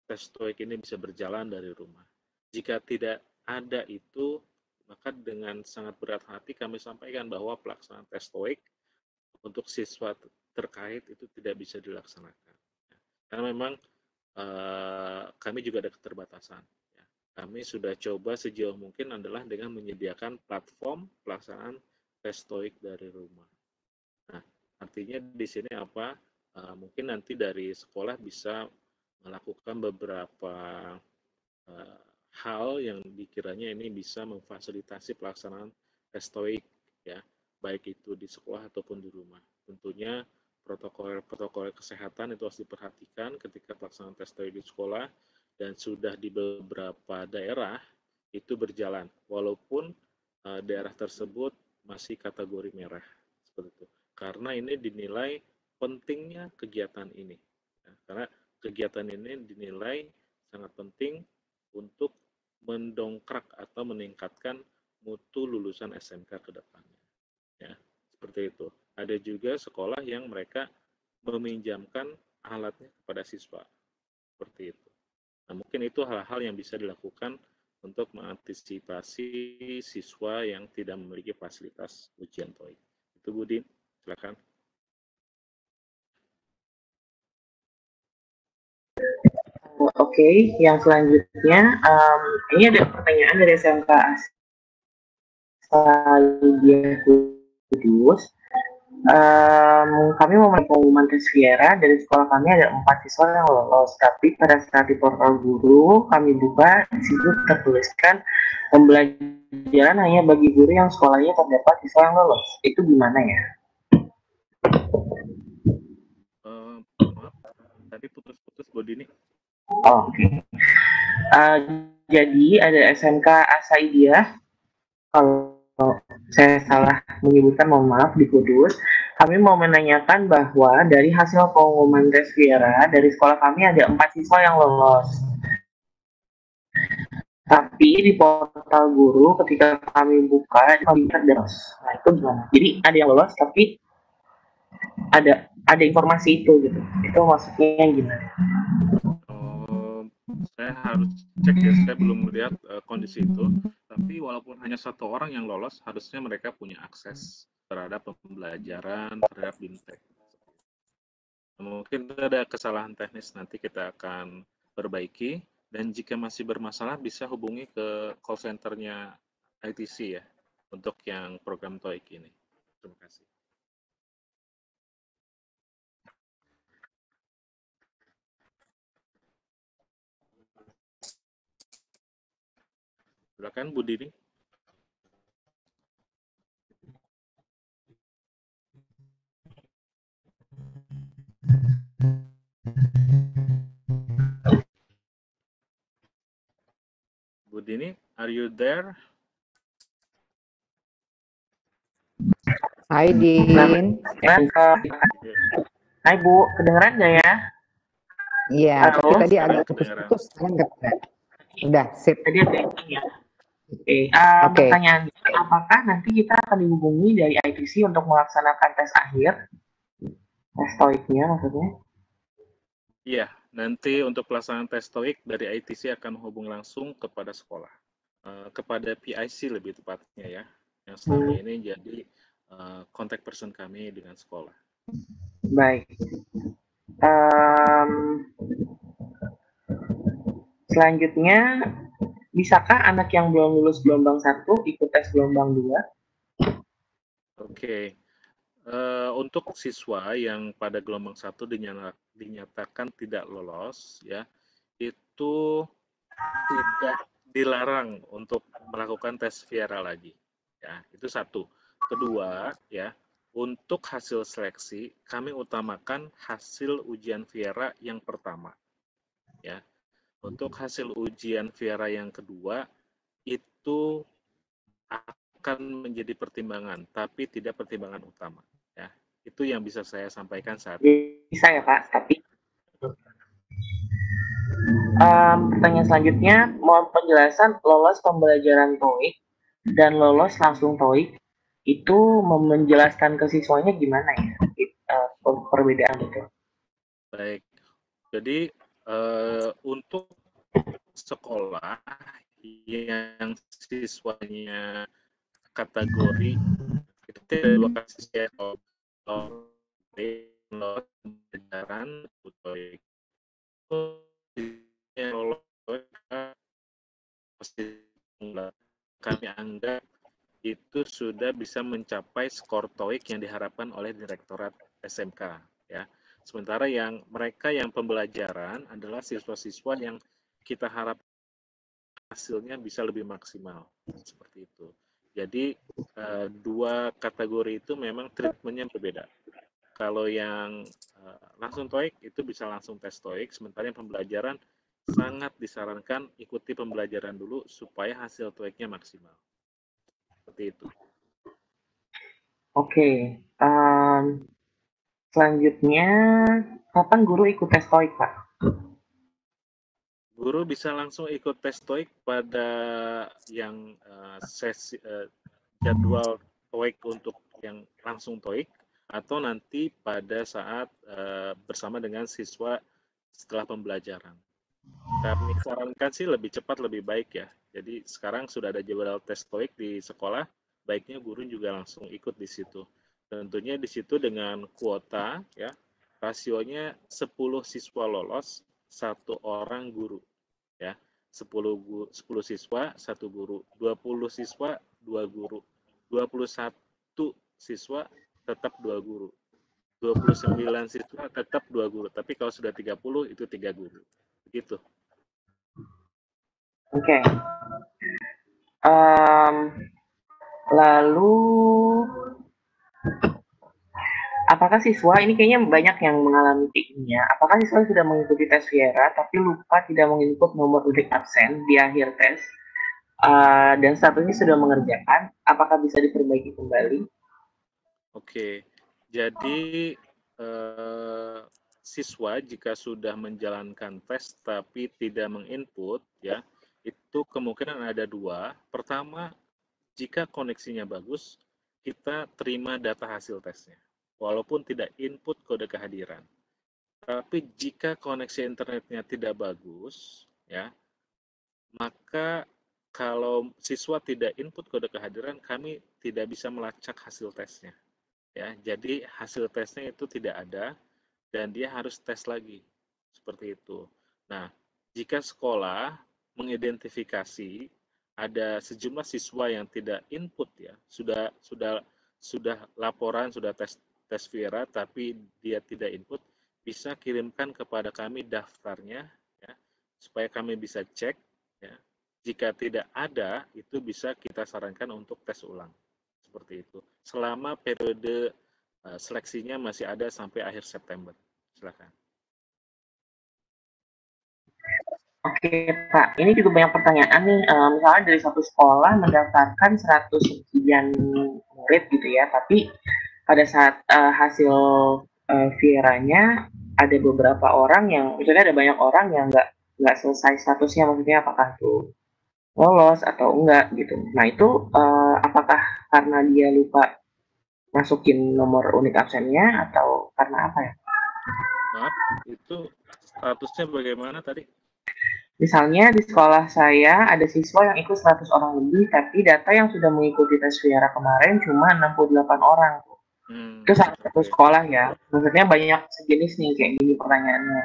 tes TOEIC ini bisa berjalan dari rumah. Jika tidak ada itu, maka dengan sangat berat hati kami sampaikan bahwa pelaksanaan tes TOEIC untuk siswa terkait itu tidak bisa dilaksanakan. Karena memang uh, kami juga ada keterbatasan kami sudah coba sejauh mungkin adalah dengan menyediakan platform pelaksanaan tes TOEIC dari rumah. Nah, artinya di sini apa? Uh, mungkin nanti dari sekolah bisa melakukan beberapa uh, hal yang dikiranya ini bisa memfasilitasi pelaksanaan tes TOEIC ya, baik itu di sekolah ataupun di rumah. Tentunya protokol-protokol kesehatan itu harus diperhatikan ketika pelaksanaan tes TOEIC di sekolah dan sudah di beberapa daerah itu berjalan walaupun uh, daerah tersebut masih kategori merah seperti itu. Karena ini dinilai pentingnya kegiatan ini. Ya, karena kegiatan ini dinilai sangat penting untuk mendongkrak atau meningkatkan mutu lulusan SMK ke depannya. Ya seperti itu ada juga sekolah yang mereka meminjamkan alatnya kepada siswa seperti itu Nah, mungkin itu hal-hal yang bisa dilakukan untuk mengantisipasi siswa yang tidak memiliki fasilitas ujian TOEIC. Itu Budi, silakan. Oke, okay. yang selanjutnya um, ini ada pertanyaan dari SMK Asal Kudus um, kami mau pengumuman tes Viera dari sekolah kami ada empat siswa yang lolos tapi pada saat di portal guru kami buka di situ tertuliskan pembelajaran hanya bagi guru yang sekolahnya terdapat siswa yang lolos itu gimana ya? Uh, maaf tadi putus-putus Bodini. Oh, Oke. Okay. Uh, jadi ada SMK Asaidia kalau saya salah menyebutkan mohon maaf di Kudus. Kami mau menanyakan bahwa dari hasil pengumuman tes Viera dari sekolah kami ada empat siswa yang lolos. Tapi di portal guru ketika kami buka kami terderos. Nah itu gimana? Jadi ada yang lolos tapi ada ada informasi itu gitu. Itu maksudnya gimana? Saya harus cek ya saya belum melihat uh, kondisi itu. Tapi walaupun hanya satu orang yang lolos harusnya mereka punya akses terhadap pembelajaran terhadap bimtek. Mungkin ada kesalahan teknis nanti kita akan perbaiki. Dan jika masih bermasalah bisa hubungi ke call centernya ITC ya untuk yang program TOEIC ini. Terima kasih Silakan Bu Dini. Bu Dini, are you there? Hai Din. Hai Bu, kedengeran nggak ya? Iya, tapi tadi agak putus-putus, sekarang kedengeran. Udah, sip. Tadi ada yang ya. Oke, eh, Oke. pertanyaannya, apakah nanti kita akan dihubungi dari ITC untuk melaksanakan tes akhir? Tes TOEIC-nya maksudnya? Iya, nanti untuk pelaksanaan tes TOEIC dari ITC akan menghubung langsung kepada sekolah, Eh, kepada PIC lebih tepatnya ya, yang selama ini jadi eh, kontak person kami dengan sekolah. Baik. Em, selanjutnya, bisakah anak yang belum lulus gelombang satu ikut tes gelombang dua? Oke, Eh, untuk siswa yang pada gelombang satu dinyatakan tidak lolos, ya, itu tidak dilarang untuk melakukan tes Viera lagi. Ya, itu satu. Kedua, ya, untuk hasil seleksi kami utamakan hasil ujian Viera yang pertama. Ya, untuk hasil ujian Viera yang kedua itu akan menjadi pertimbangan, tapi tidak pertimbangan utama. Ya, itu yang bisa saya sampaikan saat ini. Bisa ya Pak, tapi Em, pertanyaan selanjutnya, mohon penjelasan lolos pembelajaran TOEIC dan lolos langsung TOEIC itu menjelaskan ke siswanya gimana ya eh, per- perbedaan itu. Baik, jadi eh, untuk sekolah yang siswanya kategori itu ada dua kasus ya pasti kami anggap itu sudah bisa mencapai skor TOEIC yang diharapkan oleh Direktorat SMK ya. Sementara yang mereka yang pembelajaran adalah siswa-siswa yang kita harap hasilnya bisa lebih maksimal seperti itu. Jadi eh, dua kategori itu memang treatmentnya berbeda. Kalau yang eh, langsung TOEIC itu bisa langsung tes TOEIC, sementara yang pembelajaran sangat disarankan ikuti pembelajaran dulu supaya hasil TOEIC-nya maksimal. Seperti itu. Oke, em, selanjutnya kapan guru ikut tes TOEIC Pak? Guru bisa langsung ikut tes TOEIC pada yang eh, sesi eh, jadwal TOEIC untuk yang langsung TOEIC atau nanti pada saat eh, bersama dengan siswa setelah pembelajaran. Kami sarankan sih lebih cepat lebih baik ya. Jadi sekarang sudah ada jadwal tes TOEIC di sekolah, baiknya guru juga langsung ikut di situ. Tentunya di situ dengan kuota ya, rasionya 10 siswa lolos, satu orang guru ya. 10 gu- 10 siswa satu guru. 20 siswa dua guru. 21 siswa tetap dua guru. 29 siswa tetap dua guru. Tapi kalau sudah 30 itu tiga guru. Begitu. Oke. Em, lalu apakah siswa ini kayaknya banyak yang mengalami tiknya. Apakah siswa sudah mengikuti tes Viera tapi lupa tidak menginput nomor urut absen di akhir tes eh, dan statusnya sudah mengerjakan? Apakah bisa diperbaiki kembali? Oke, jadi eh, siswa jika sudah menjalankan tes tapi tidak menginput, ya, itu kemungkinan ada dua. Pertama, jika koneksinya bagus, kita terima data hasil tesnya, walaupun tidak input kode kehadiran. Tapi jika koneksi internetnya tidak bagus, ya, maka kalau siswa tidak input kode kehadiran, kami tidak bisa melacak hasil tesnya ya jadi hasil tesnya itu tidak ada dan dia harus tes lagi seperti itu nah jika sekolah mengidentifikasi ada sejumlah siswa yang tidak input ya sudah sudah sudah laporan sudah tes tes Viera tapi dia tidak input bisa kirimkan kepada kami daftarnya ya supaya kami bisa cek ya jika tidak ada itu bisa kita sarankan untuk tes ulang seperti itu. Selama periode uh, seleksinya masih ada sampai akhir September. Silakan. Oke Pak, ini juga banyak pertanyaan nih. Eh, misalnya dari satu sekolah mendaftarkan 100 sekian murid gitu ya, tapi pada saat uh, hasil uh, Vieranya ada beberapa orang yang misalnya ada banyak orang yang nggak nggak selesai statusnya maksudnya apakah itu lolos atau enggak gitu. Nah itu uh, apakah karena dia lupa masukin nomor unit absennya atau karena apa ya? Maaf, itu statusnya bagaimana tadi? Misalnya di sekolah saya ada siswa yang ikut 100 orang lebih, tapi data yang sudah mengikuti tes Viara kemarin cuma 68 orang. Hmm. Itu satu sekolah ya. Maksudnya banyak sejenis nih kayak gini pertanyaannya.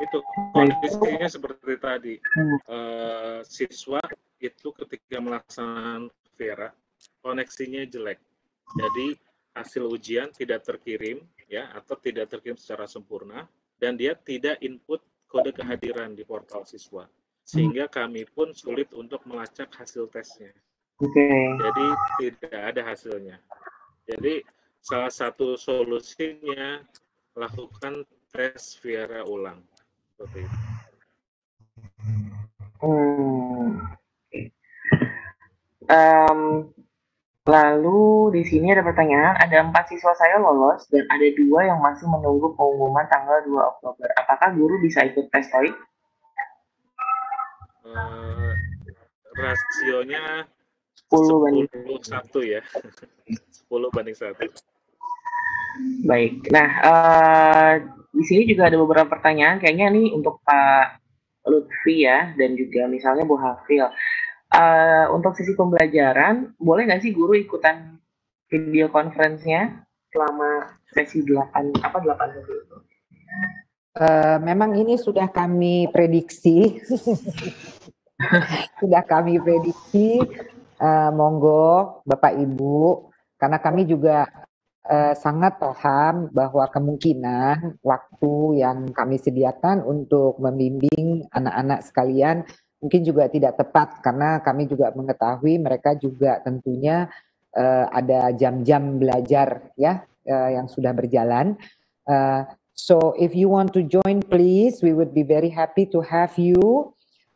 Itu kondisinya seperti tadi. Hmm. Uh, siswa itu ketika melaksanakan Viera koneksinya jelek. Jadi hasil ujian tidak terkirim ya atau tidak terkirim secara sempurna dan dia tidak input kode kehadiran di portal siswa sehingga kami pun sulit untuk melacak hasil tesnya. Oke. Okay. Jadi tidak ada hasilnya. Jadi salah satu solusinya lakukan tes via ulang seperti itu. Hmm. Um, Lalu di sini ada pertanyaan, ada empat siswa saya lolos dan ada dua yang masih menunggu pengumuman tanggal 2 Oktober. Apakah guru bisa ikut tes TOEIC? Uh, rasionya 10 banding 1 ya. 10 banding 1. Baik. Nah, uh, di sini juga ada beberapa pertanyaan kayaknya nih untuk Pak Lutfi ya dan juga misalnya Bu Hafil uh, untuk sisi pembelajaran, boleh nggak sih guru ikutan video conference-nya selama sesi 8 apa 8 sesi itu? Uh, memang ini sudah kami prediksi, sudah kami prediksi. Uh, monggo Bapak Ibu, karena kami juga uh, sangat paham bahwa kemungkinan waktu yang kami sediakan untuk membimbing anak-anak sekalian mungkin juga tidak tepat karena kami juga mengetahui mereka juga tentunya uh, ada jam-jam belajar ya uh, yang sudah berjalan. Uh, so if you want to join please we would be very happy to have you.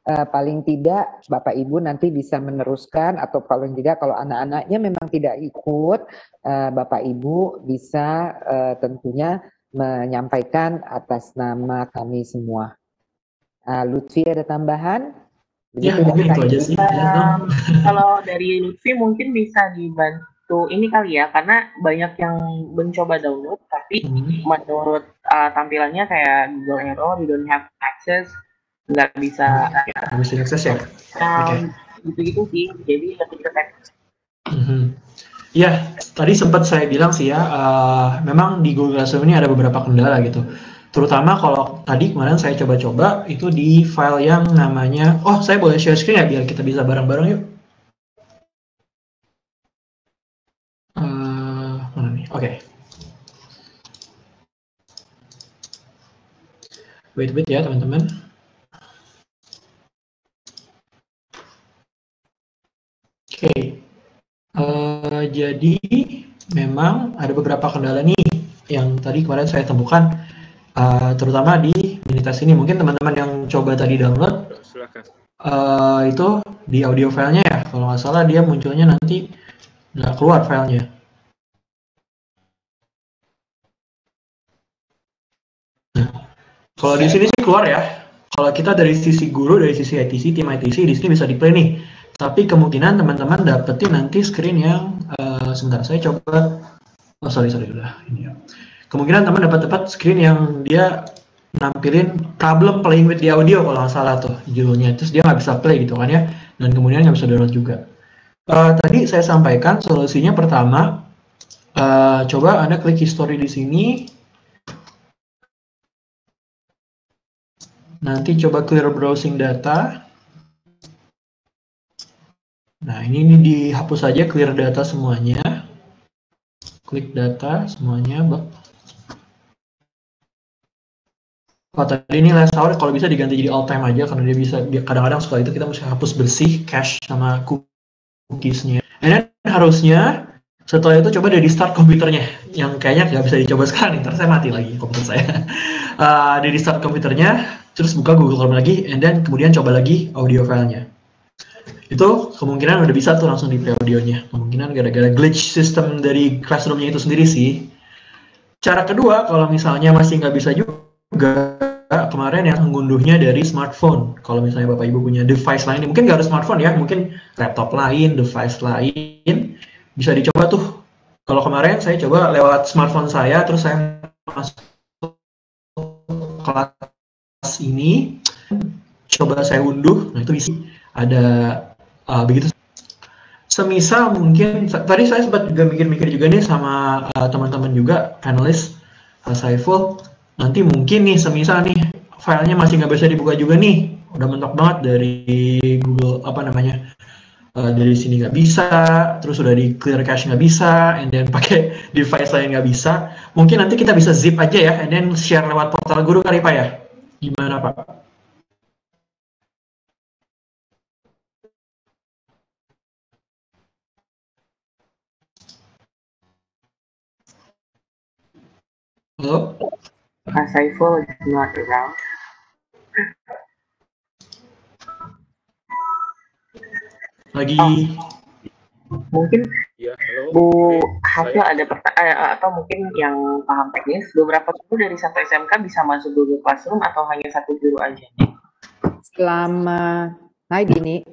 Uh, paling tidak Bapak Ibu nanti bisa meneruskan atau paling tidak kalau anak-anaknya memang tidak ikut uh, Bapak Ibu bisa uh, tentunya menyampaikan atas nama kami semua. Uh, Lutfi ada tambahan? Ya mungkin itu aja sih. Um, kalau dari Lutfi mungkin bisa dibantu ini kali ya, karena banyak yang mencoba download, tapi hmm. menurut uh, tampilannya kayak Google error, you don't have access, nggak bisa. Nggak bisa akses ya? Um, okay. Gitu-gitu sih, jadi lebih ke Mm -hmm. Ya, tadi sempat saya bilang sih ya, uh, memang di Google Classroom ini ada beberapa kendala gitu terutama kalau tadi kemarin saya coba-coba itu di file yang namanya oh saya boleh share screen ya biar kita bisa bareng-bareng yuk uh, mana nih oke okay. wait wait ya teman-teman oke okay. uh, jadi memang ada beberapa kendala nih yang tadi kemarin saya temukan uh, terutama di Minitas ini. Mungkin teman-teman yang coba tadi download, uh, itu di audio filenya ya. Kalau nggak salah dia munculnya nanti nggak keluar filenya. Nah, kalau di sini sih keluar ya. Kalau kita dari sisi guru, dari sisi ITC, tim ITC, di sini bisa di play nih. Tapi kemungkinan teman-teman dapetin nanti screen yang uh, sebentar saya coba. Oh sorry sorry udah ini ya kemungkinan teman dapat dapat screen yang dia nampilin problem playing with the audio kalau nggak salah tuh judulnya. Terus dia nggak bisa play gitu kan ya dan kemudian nggak bisa download juga. Uh, tadi saya sampaikan solusinya pertama uh, coba anda klik history di sini. Nanti coba clear browsing data. Nah ini, ini dihapus saja clear data semuanya. Klik data semuanya Oh tadi ini last hour kalau bisa diganti jadi all time aja karena dia bisa kadang-kadang suka itu kita mesti hapus bersih cache sama cookiesnya. And then harusnya setelah itu coba dari start komputernya yang kayaknya nggak bisa dicoba sekarang ntar saya mati lagi komputer saya. Uh, dari start komputernya terus buka Google Chrome lagi and then kemudian coba lagi audio filenya. itu kemungkinan udah bisa tuh langsung di play audionya. Kemungkinan gara-gara glitch sistem dari classroomnya itu sendiri sih. Cara kedua, kalau misalnya masih nggak bisa juga, kemarin yang mengunduhnya dari smartphone. Kalau misalnya Bapak Ibu punya device lain, mungkin nggak harus smartphone ya, mungkin laptop lain, device lain, bisa dicoba tuh. Kalau kemarin saya coba lewat smartphone saya, terus saya masuk kelas ini, coba saya unduh, nah itu bisa ada uh, begitu semisal mungkin tadi saya sempat juga mikir-mikir juga nih sama uh, teman-teman juga panelis uh, Saiful nanti mungkin nih semisal nih filenya masih nggak bisa dibuka juga nih. Udah mentok banget dari Google apa namanya uh, dari sini nggak bisa terus udah di clear cache nggak bisa and then pakai device lain nggak bisa. Mungkin nanti kita bisa zip aja ya and then share lewat portal guru kali pak ya? Gimana pak? Halo? Kak Saiful is not around. Lagi Mungkin Ya, halo. Bu saya- ada perta- eh, atau mungkin yang paham teknis, beberapa guru dari satu SMK bisa masuk Google Classroom atau hanya satu guru aja? Selama, hai Dini,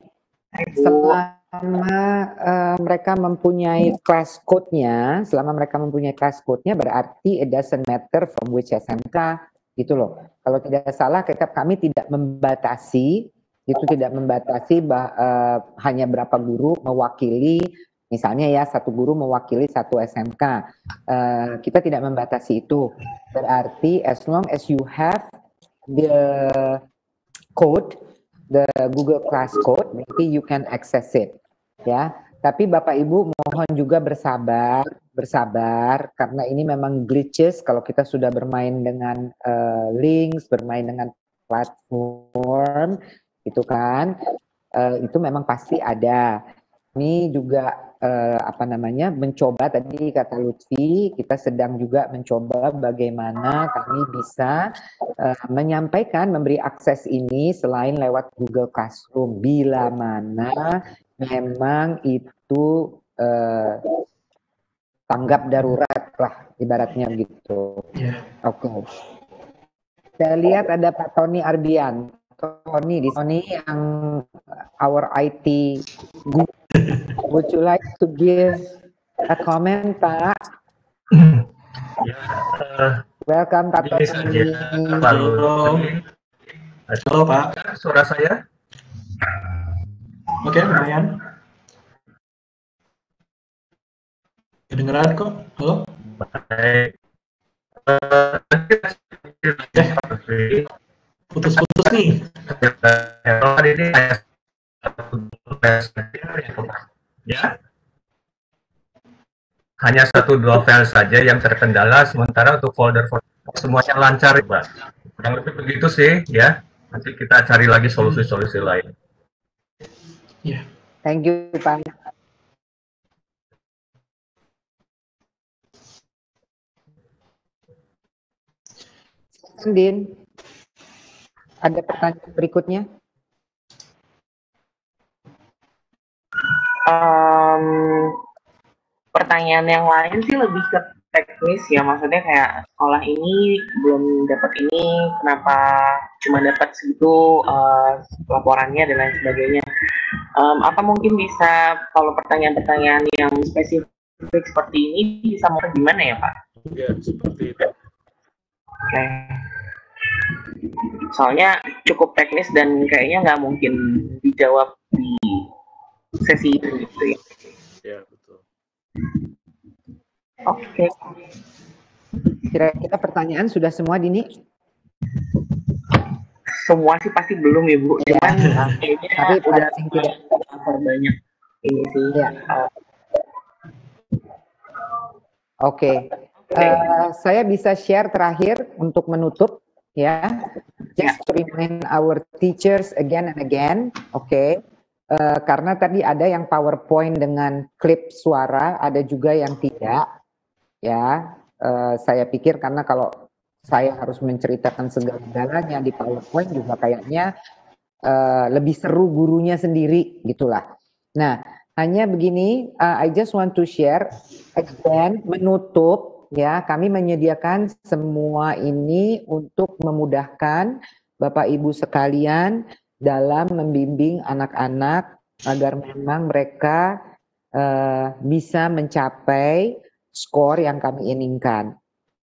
Hai, Bu. Selama eh, mereka mempunyai class code-nya, selama mereka mempunyai class code-nya berarti it doesn't matter from which SMK gitu loh. Kalau tidak salah kitab kami tidak membatasi itu tidak membatasi bah- eh, hanya berapa guru mewakili misalnya ya satu guru mewakili satu SMK. Eh, kita tidak membatasi itu. Berarti as long as you have the code the Google Class code, berarti you can access it, ya. Tapi Bapak Ibu mohon juga bersabar, bersabar karena ini memang glitches kalau kita sudah bermain dengan eh, links, bermain dengan platform, itu kan, eh, itu memang pasti ada. Ini juga eh, apa namanya mencoba tadi kata Lutfi, kita sedang juga mencoba bagaimana kami bisa eh, menyampaikan, memberi akses ini selain lewat Google Classroom bila mana memang itu eh, tanggap darurat lah ibaratnya gitu. ya Oke. Saya lihat ada Pak Tony Arbian. Tony di Tony yang our IT guru. Would you like to give a comment, Pak? Ya, eh, Welcome Pak Tony. Lutfi. halo Pak Suara saya? Oke lumayan. Kedengeran kok? Halo? Baik. Eh, putus-putus nih. Ini ya. Hanya satu dua file saja yang terkendala sementara untuk folder-folder semuanya lancar. Pak. kurang lebih begitu sih ya. Nanti kita cari lagi solusi-solusi lain Thank you Pak. Silakan, Din. Ada pertanyaan berikutnya? Em, pertanyaan yang lain sih lebih ke teknis ya, maksudnya kayak sekolah ini belum dapat ini, kenapa cuma dapat segitu eh, laporannya dan lain sebagainya. Em, apa mungkin bisa kalau pertanyaan-pertanyaan yang spesifik seperti ini bisa mau gimana ya Pak? Ya, seperti itu. Oke. Soalnya cukup teknis dan kayaknya nggak mungkin dijawab di sesi itu gitu ya. Ya, betul. Oke. Kira-kira pertanyaan sudah semua, Dini? Semua sih pasti belum ya Bu. Ya. Cuman kayaknya Tapi udah tidak. banyak ini sih. Ya. Oke. Eh, saya bisa share terakhir untuk menutup ya. Just to remind our teachers again and again, oke. Eh, karena tadi ada yang PowerPoint dengan klip suara, ada juga yang tidak. Ya, eh, saya pikir karena kalau saya harus menceritakan segala-galanya di PowerPoint juga kayaknya uh, lebih seru gurunya sendiri gitulah. Nah, hanya begini, uh, I just want to share again menutup ya, kami menyediakan semua ini untuk memudahkan Bapak Ibu sekalian dalam membimbing anak-anak agar memang mereka uh, bisa mencapai skor yang kami inginkan.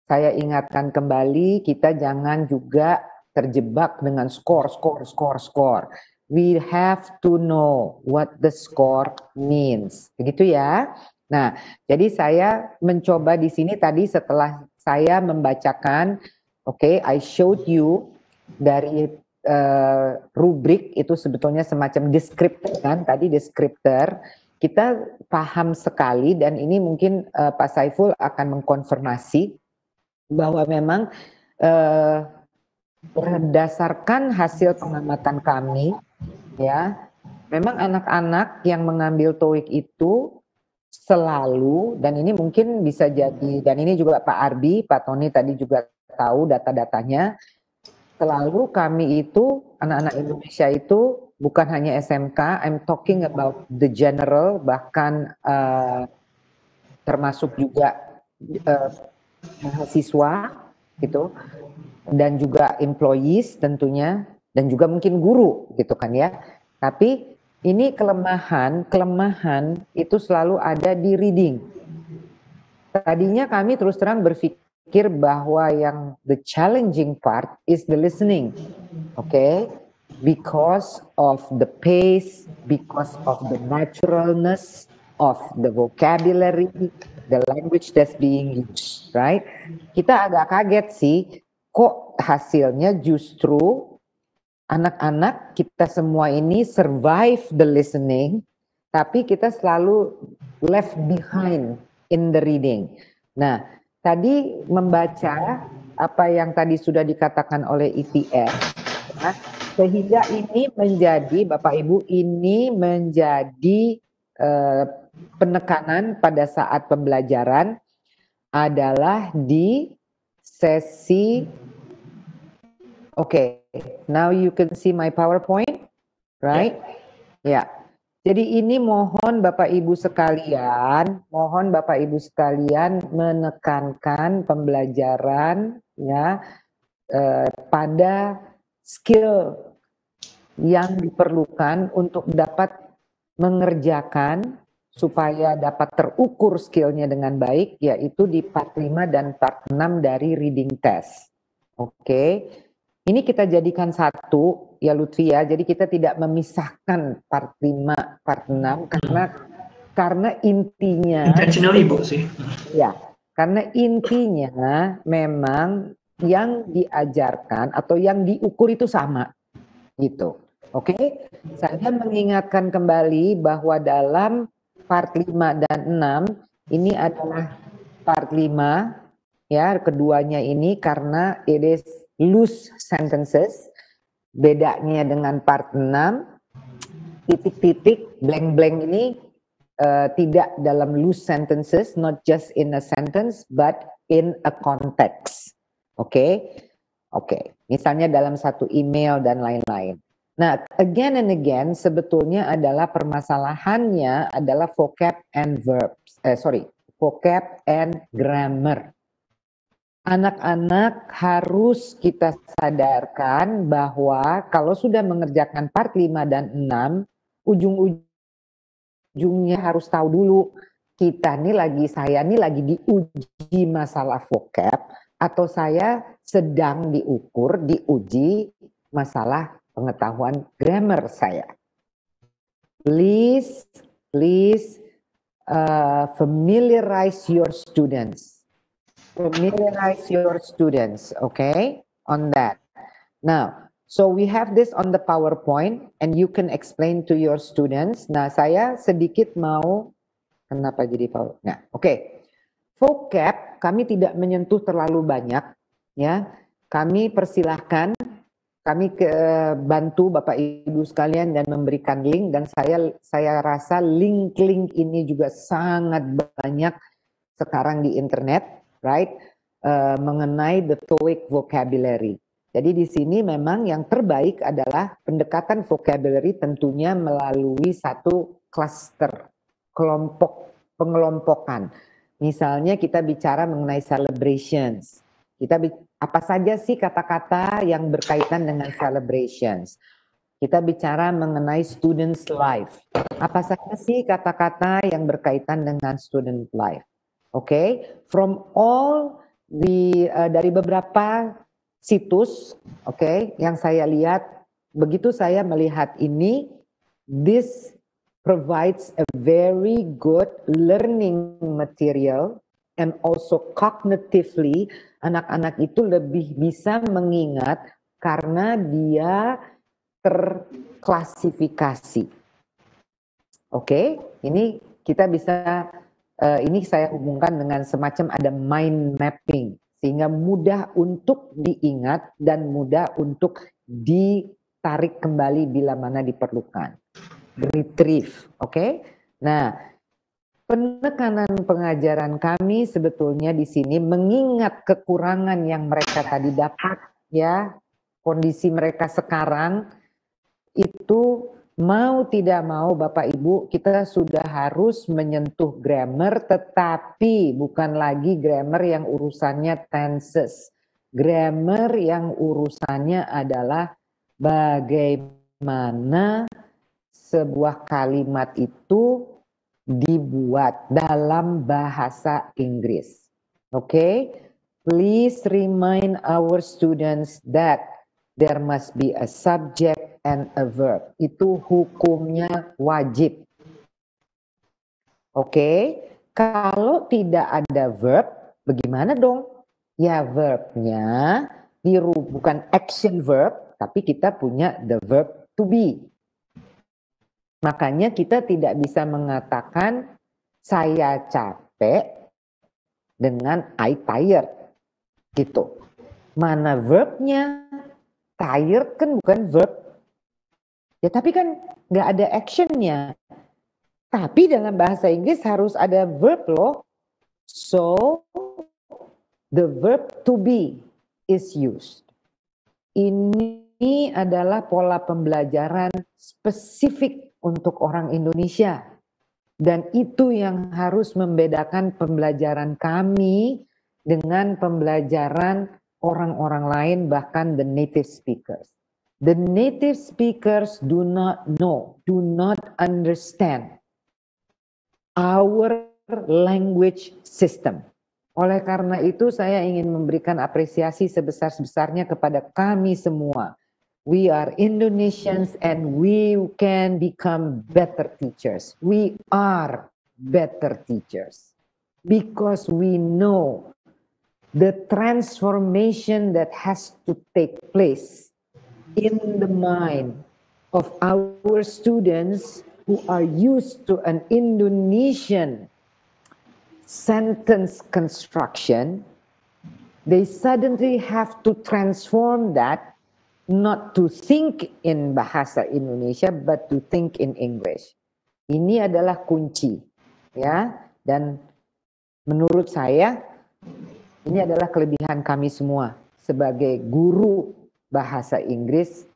Saya ingatkan kembali, kita jangan juga terjebak dengan skor, skor, skor, skor we have to know what the score means. Begitu ya. Nah, jadi saya mencoba di sini tadi setelah saya membacakan, oke, okay, I showed you dari uh, rubrik itu sebetulnya semacam descriptor kan, tadi descriptor. Kita paham sekali dan ini mungkin uh, Pak Saiful akan mengkonfirmasi bahwa memang uh, berdasarkan hasil pengamatan kami ya memang anak-anak yang mengambil TOEIC itu selalu dan ini mungkin bisa jadi dan ini juga Pak Arbi, Pak Tony tadi juga tahu data-datanya selalu kami itu anak-anak Indonesia itu bukan hanya SMK, I'm talking about the general bahkan uh, termasuk juga uh, mahasiswa gitu dan juga employees tentunya dan juga mungkin guru gitu kan ya. Tapi ini kelemahan, kelemahan itu selalu ada di reading. Tadinya kami terus terang berpikir bahwa yang the challenging part is the listening. Oke? Okay? Because of the pace, because of the naturalness of the vocabulary, the language that's being used, right? Kita agak kaget sih, kok hasilnya justru anak-anak kita semua ini survive the listening, tapi kita selalu left behind in the reading. Nah, tadi membaca apa yang tadi sudah dikatakan oleh ITS, ya, sehingga ini menjadi Bapak Ibu ini menjadi eh, penekanan pada saat pembelajaran adalah di sesi oke okay, now you can see my PowerPoint, right? Ya. Yeah. Jadi ini mohon Bapak Ibu sekalian, mohon Bapak Ibu sekalian menekankan pembelajaran ya eh, pada skill yang diperlukan untuk dapat mengerjakan supaya dapat terukur skillnya dengan baik yaitu di part 5 dan part 6 dari reading test. Oke. Okay. Ini kita jadikan satu ya Lutfi ya. Jadi kita tidak memisahkan part 5, part 6 karena karena intinya intentionally Bu sih. Ya, karena intinya memang yang diajarkan atau yang diukur itu sama gitu. Oke, okay? saya mengingatkan kembali bahwa dalam part 5 dan 6 ini adalah part 5 ya keduanya ini karena it is loose sentences. Bedanya dengan part 6, titik-titik, blank-blank ini uh, tidak dalam loose sentences, not just in a sentence, but in a context. Oke? Okay? Oke. Okay. Misalnya dalam satu email dan lain-lain. Nah, again and again, sebetulnya adalah permasalahannya adalah vocab and verbs. Eh, sorry, vocab and grammar anak-anak harus kita sadarkan bahwa kalau sudah mengerjakan part 5 dan 6, ujung-ujungnya harus tahu dulu kita nih lagi saya nih lagi diuji masalah vocab atau saya sedang diukur, diuji masalah pengetahuan grammar saya. Please, please uh, familiarize your students familiarize your students, okay, on that. Now, so we have this on the PowerPoint and you can explain to your students. Nah, saya sedikit mau, kenapa jadi PowerPoint? Nah, oke. Okay. Vocab kami tidak menyentuh terlalu banyak, ya. Kami persilahkan, kami ke, bantu Bapak Ibu sekalian dan memberikan link dan saya saya rasa link-link ini juga sangat banyak sekarang di internet right? Uh, mengenai the TOEIC vocabulary. Jadi di sini memang yang terbaik adalah pendekatan vocabulary tentunya melalui satu cluster, kelompok, pengelompokan. Misalnya kita bicara mengenai celebrations. Kita apa saja sih kata-kata yang berkaitan dengan celebrations? Kita bicara mengenai students life. Apa saja sih kata-kata yang berkaitan dengan student life? Oke, okay? from all the uh, dari beberapa situs, oke, okay, yang saya lihat begitu saya melihat ini, this provides a very good learning material and also cognitively anak-anak itu lebih bisa mengingat karena dia terklasifikasi. Oke, okay? ini kita bisa uh, ini saya hubungkan dengan semacam ada mind mapping sehingga mudah untuk diingat dan mudah untuk ditarik kembali bila mana diperlukan. Retrieve, oke? Okay? Nah, penekanan pengajaran kami sebetulnya di sini mengingat kekurangan yang mereka tadi dapat ya, kondisi mereka sekarang itu mau tidak mau Bapak Ibu kita sudah harus menyentuh grammar tetapi bukan lagi grammar yang urusannya tenses. Grammar yang urusannya adalah bagaimana sebuah kalimat itu dibuat dalam bahasa Inggris. Oke? Okay? Please remind our students that there must be a subject and a verb. Itu hukumnya wajib. Oke, okay? kalau tidak ada verb, bagaimana dong? Ya verbnya biru bukan action verb, tapi kita punya the verb to be. Makanya kita tidak bisa mengatakan saya capek dengan I tired. Gitu. Mana verbnya? Tired kan bukan verb, Ya tapi kan nggak ada actionnya. Tapi dalam bahasa Inggris harus ada verb loh. So the verb to be is used. Ini adalah pola pembelajaran spesifik untuk orang Indonesia. Dan itu yang harus membedakan pembelajaran kami dengan pembelajaran orang-orang lain bahkan the native speakers. The native speakers do not know, do not understand our language system. Oleh karena itu saya ingin memberikan apresiasi sebesar-besarnya kepada kami semua. We are Indonesians and we can become better teachers. We are better teachers because we know the transformation that has to take place in the mind of our students who are used to an Indonesian sentence construction, they suddenly have to transform that not to think in bahasa Indonesia but to think in English. Ini adalah kunci, ya. Dan menurut saya ini adalah kelebihan kami semua sebagai guru bahasa Inggris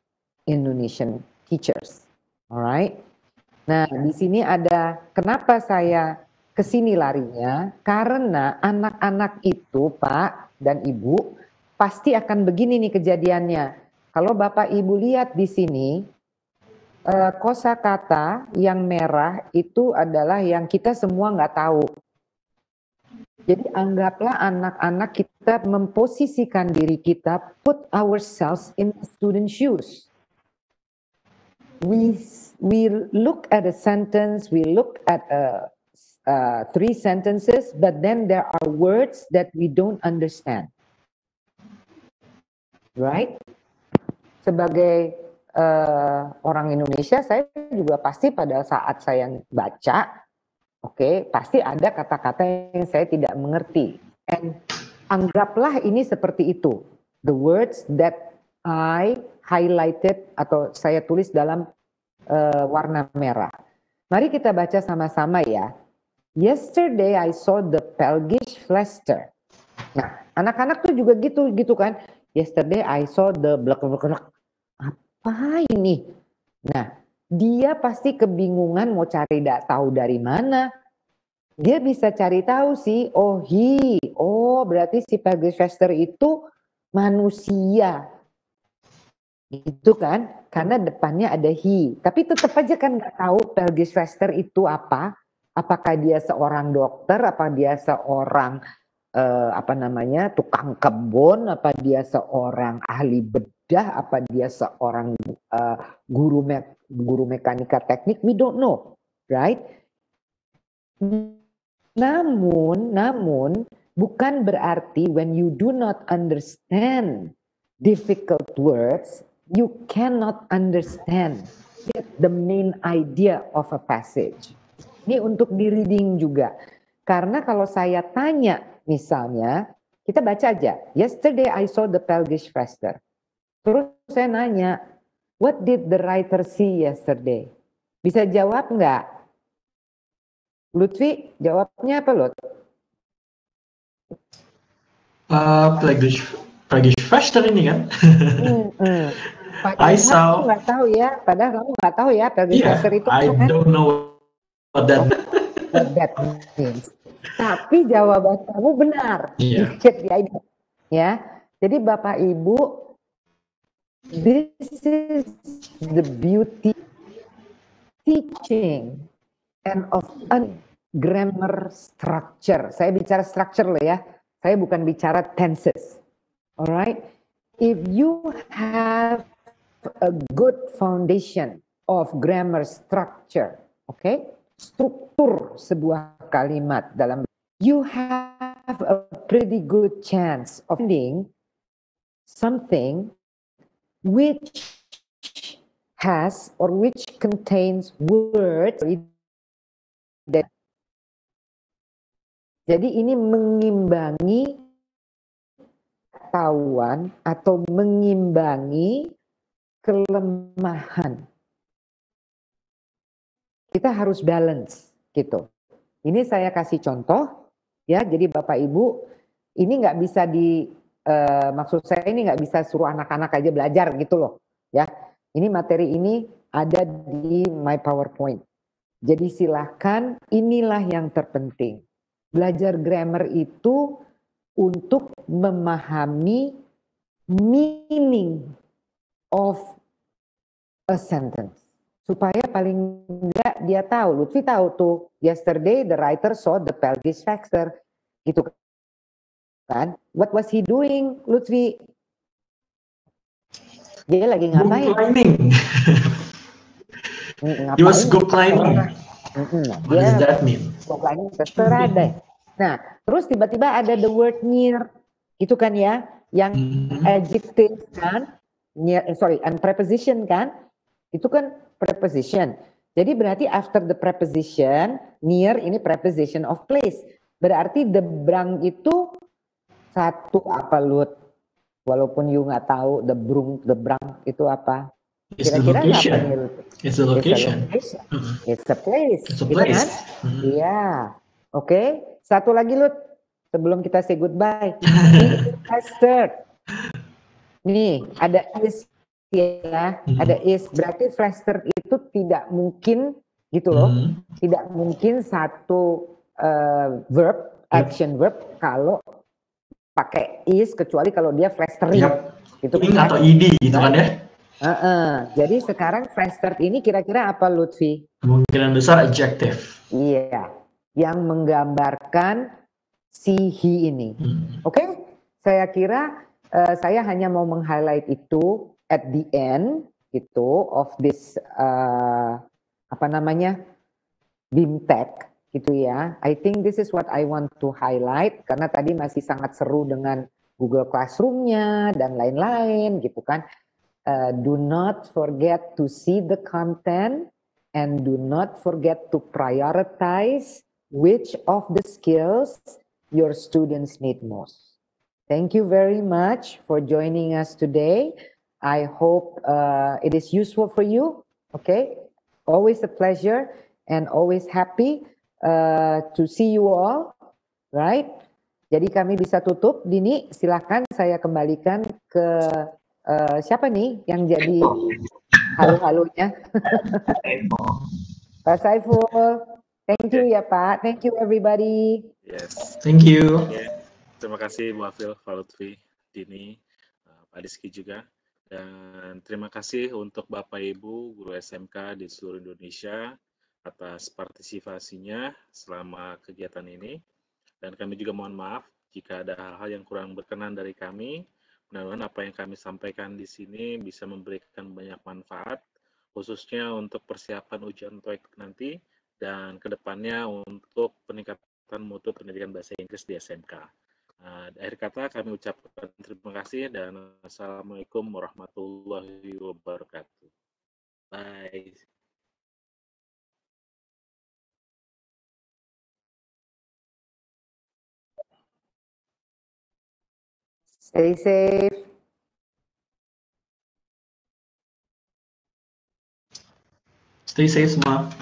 Indonesian teachers. Alright. Nah, di sini ada kenapa saya ke sini larinya karena anak-anak itu, Pak dan Ibu, pasti akan begini nih kejadiannya. Kalau Bapak Ibu lihat di sini eh, kosakata yang merah itu adalah yang kita semua nggak tahu. Jadi anggaplah anak-anak kita memposisikan diri kita, put ourselves in student shoes. We we look at a sentence, we look at a, uh, three sentences, but then there are words that we don't understand. Right? Sebagai uh, orang Indonesia, saya juga pasti pada saat saya baca, Oke, okay, pasti ada kata-kata yang saya tidak mengerti. And anggaplah ini seperti itu. The words that I highlighted atau saya tulis dalam uh, warna merah. Mari kita baca sama-sama ya. Yesterday I saw the Pelgish Flaster. Nah, anak-anak tuh juga gitu gitu kan. yesterday I saw the black black apa ini? Nah, dia pasti kebingungan mau cari tidak tahu dari mana. Dia bisa cari tahu sih, oh hi, oh berarti si Peggy Fester itu manusia. Itu kan, karena depannya ada he. Tapi tetap aja kan nggak tahu Pelgis Fester itu apa. Apakah dia seorang dokter, apa dia seorang uh, apa namanya tukang kebun, apa dia seorang ahli bedah, apa dia seorang uh, guru me guru mekanika teknik, we don't know, right? Namun, namun bukan berarti when you do not understand difficult words, you cannot understand the main idea of a passage. Ini untuk di reading juga. Karena kalau saya tanya misalnya, kita baca aja. Yesterday I saw the Pelgish Fester. Terus saya nanya, what did the writer see yesterday? Bisa jawab nggak? Lutfi, jawabnya apa Lut? Uh, Pelgish, Pelgish Fester ini kan? hmm, hmm. I saw. nggak tahu ya, padahal kamu nggak tahu ya Pelgish yeah, Fester itu. I kan? don't know what that, what that means. Tapi jawaban kamu benar. Yeah. Ya. Jadi Bapak Ibu, this is the beauty teaching and of a grammar structure. Saya bicara structure loh ya. Saya bukan bicara tenses. Alright? If you have a good foundation of grammar structure? Okay? struktur sebuah kalimat dalam you have a pretty good chance of finding something which has or which contains words that jadi ini mengimbangi ketahuan atau mengimbangi kelemahan kita harus balance gitu. Ini saya kasih contoh ya, jadi Bapak Ibu ini nggak bisa di uh, maksud saya ini nggak bisa suruh anak-anak aja belajar gitu loh ya. Ini materi ini ada di my PowerPoint. Jadi silahkan inilah yang terpenting. Belajar grammar itu untuk memahami meaning of a sentence supaya paling enggak dia tahu. Lutfi tahu tuh, yesterday the writer saw the pelvis factor, gitu kan? What was he doing, Lutfi? Dia lagi ngapain? Go climbing. He was go climbing. What does that mean? Go climbing terserah deh. Nah, terus tiba-tiba ada the word near, itu kan ya, yang mm -hmm. adjective kan, near, eh, sorry, and preposition kan, itu kan preposition. Jadi berarti after the preposition, near ini preposition of place. Berarti the brang itu satu apa lut? Walaupun you nggak tahu the brung the brang itu apa? Kira-kira apa nih It's a location. It's a, mm-hmm. It's a place. It's a place. Kan? Mm-hmm. Iya. Oke. Okay. Satu lagi lut sebelum kita say goodbye. Nih ada is ya hmm. ada is berarti flaster itu tidak mungkin gitu loh hmm. tidak mungkin satu uh, verb action verb kalau pakai is kecuali kalau dia flastering yep. gitu kan? atau id gitu kan ya? Uh -uh. jadi sekarang flaster ini kira-kira apa Lutfi? Kemungkinan besar adjective iya. Yang menggambarkan si he ini. Hmm. oke? Okay? saya kira uh, saya hanya mau meng-highlight itu at the end gitu of this uh, apa namanya? Bimtek gitu ya. I think this is what I want to highlight karena tadi masih sangat seru dengan Google Classroom-nya dan lain-lain gitu kan. Uh, do not forget to see the content and do not forget to prioritize which of the skills your students need most. Thank you very much for joining us today. I hope uh, it is useful for you. Okay, always a pleasure and always happy uh, to see you all. Right. Jadi kami bisa tutup. Dini, silahkan saya kembalikan ke uh, siapa nih yang jadi halu-halunya? Pak Saiful. Thank you ya Pak. Thank you everybody. Yes. Thank you. Okay. Terima kasih Bu Afil, Pak Lutfi, Dini, Pak Rizky juga. Dan terima kasih untuk Bapak Ibu guru SMK di seluruh Indonesia atas partisipasinya selama kegiatan ini. Dan kami juga mohon maaf jika ada hal-hal yang kurang berkenan dari kami. Mudah-mudahan apa yang kami sampaikan di sini bisa memberikan banyak manfaat, khususnya untuk persiapan ujian TOEIC nanti dan ke depannya untuk peningkatan mutu pendidikan bahasa Inggris di SMK. Nah, akhir kata kami ucapkan terima kasih dan Assalamualaikum warahmatullahi wabarakatuh. Bye. Stay safe. Stay safe semua.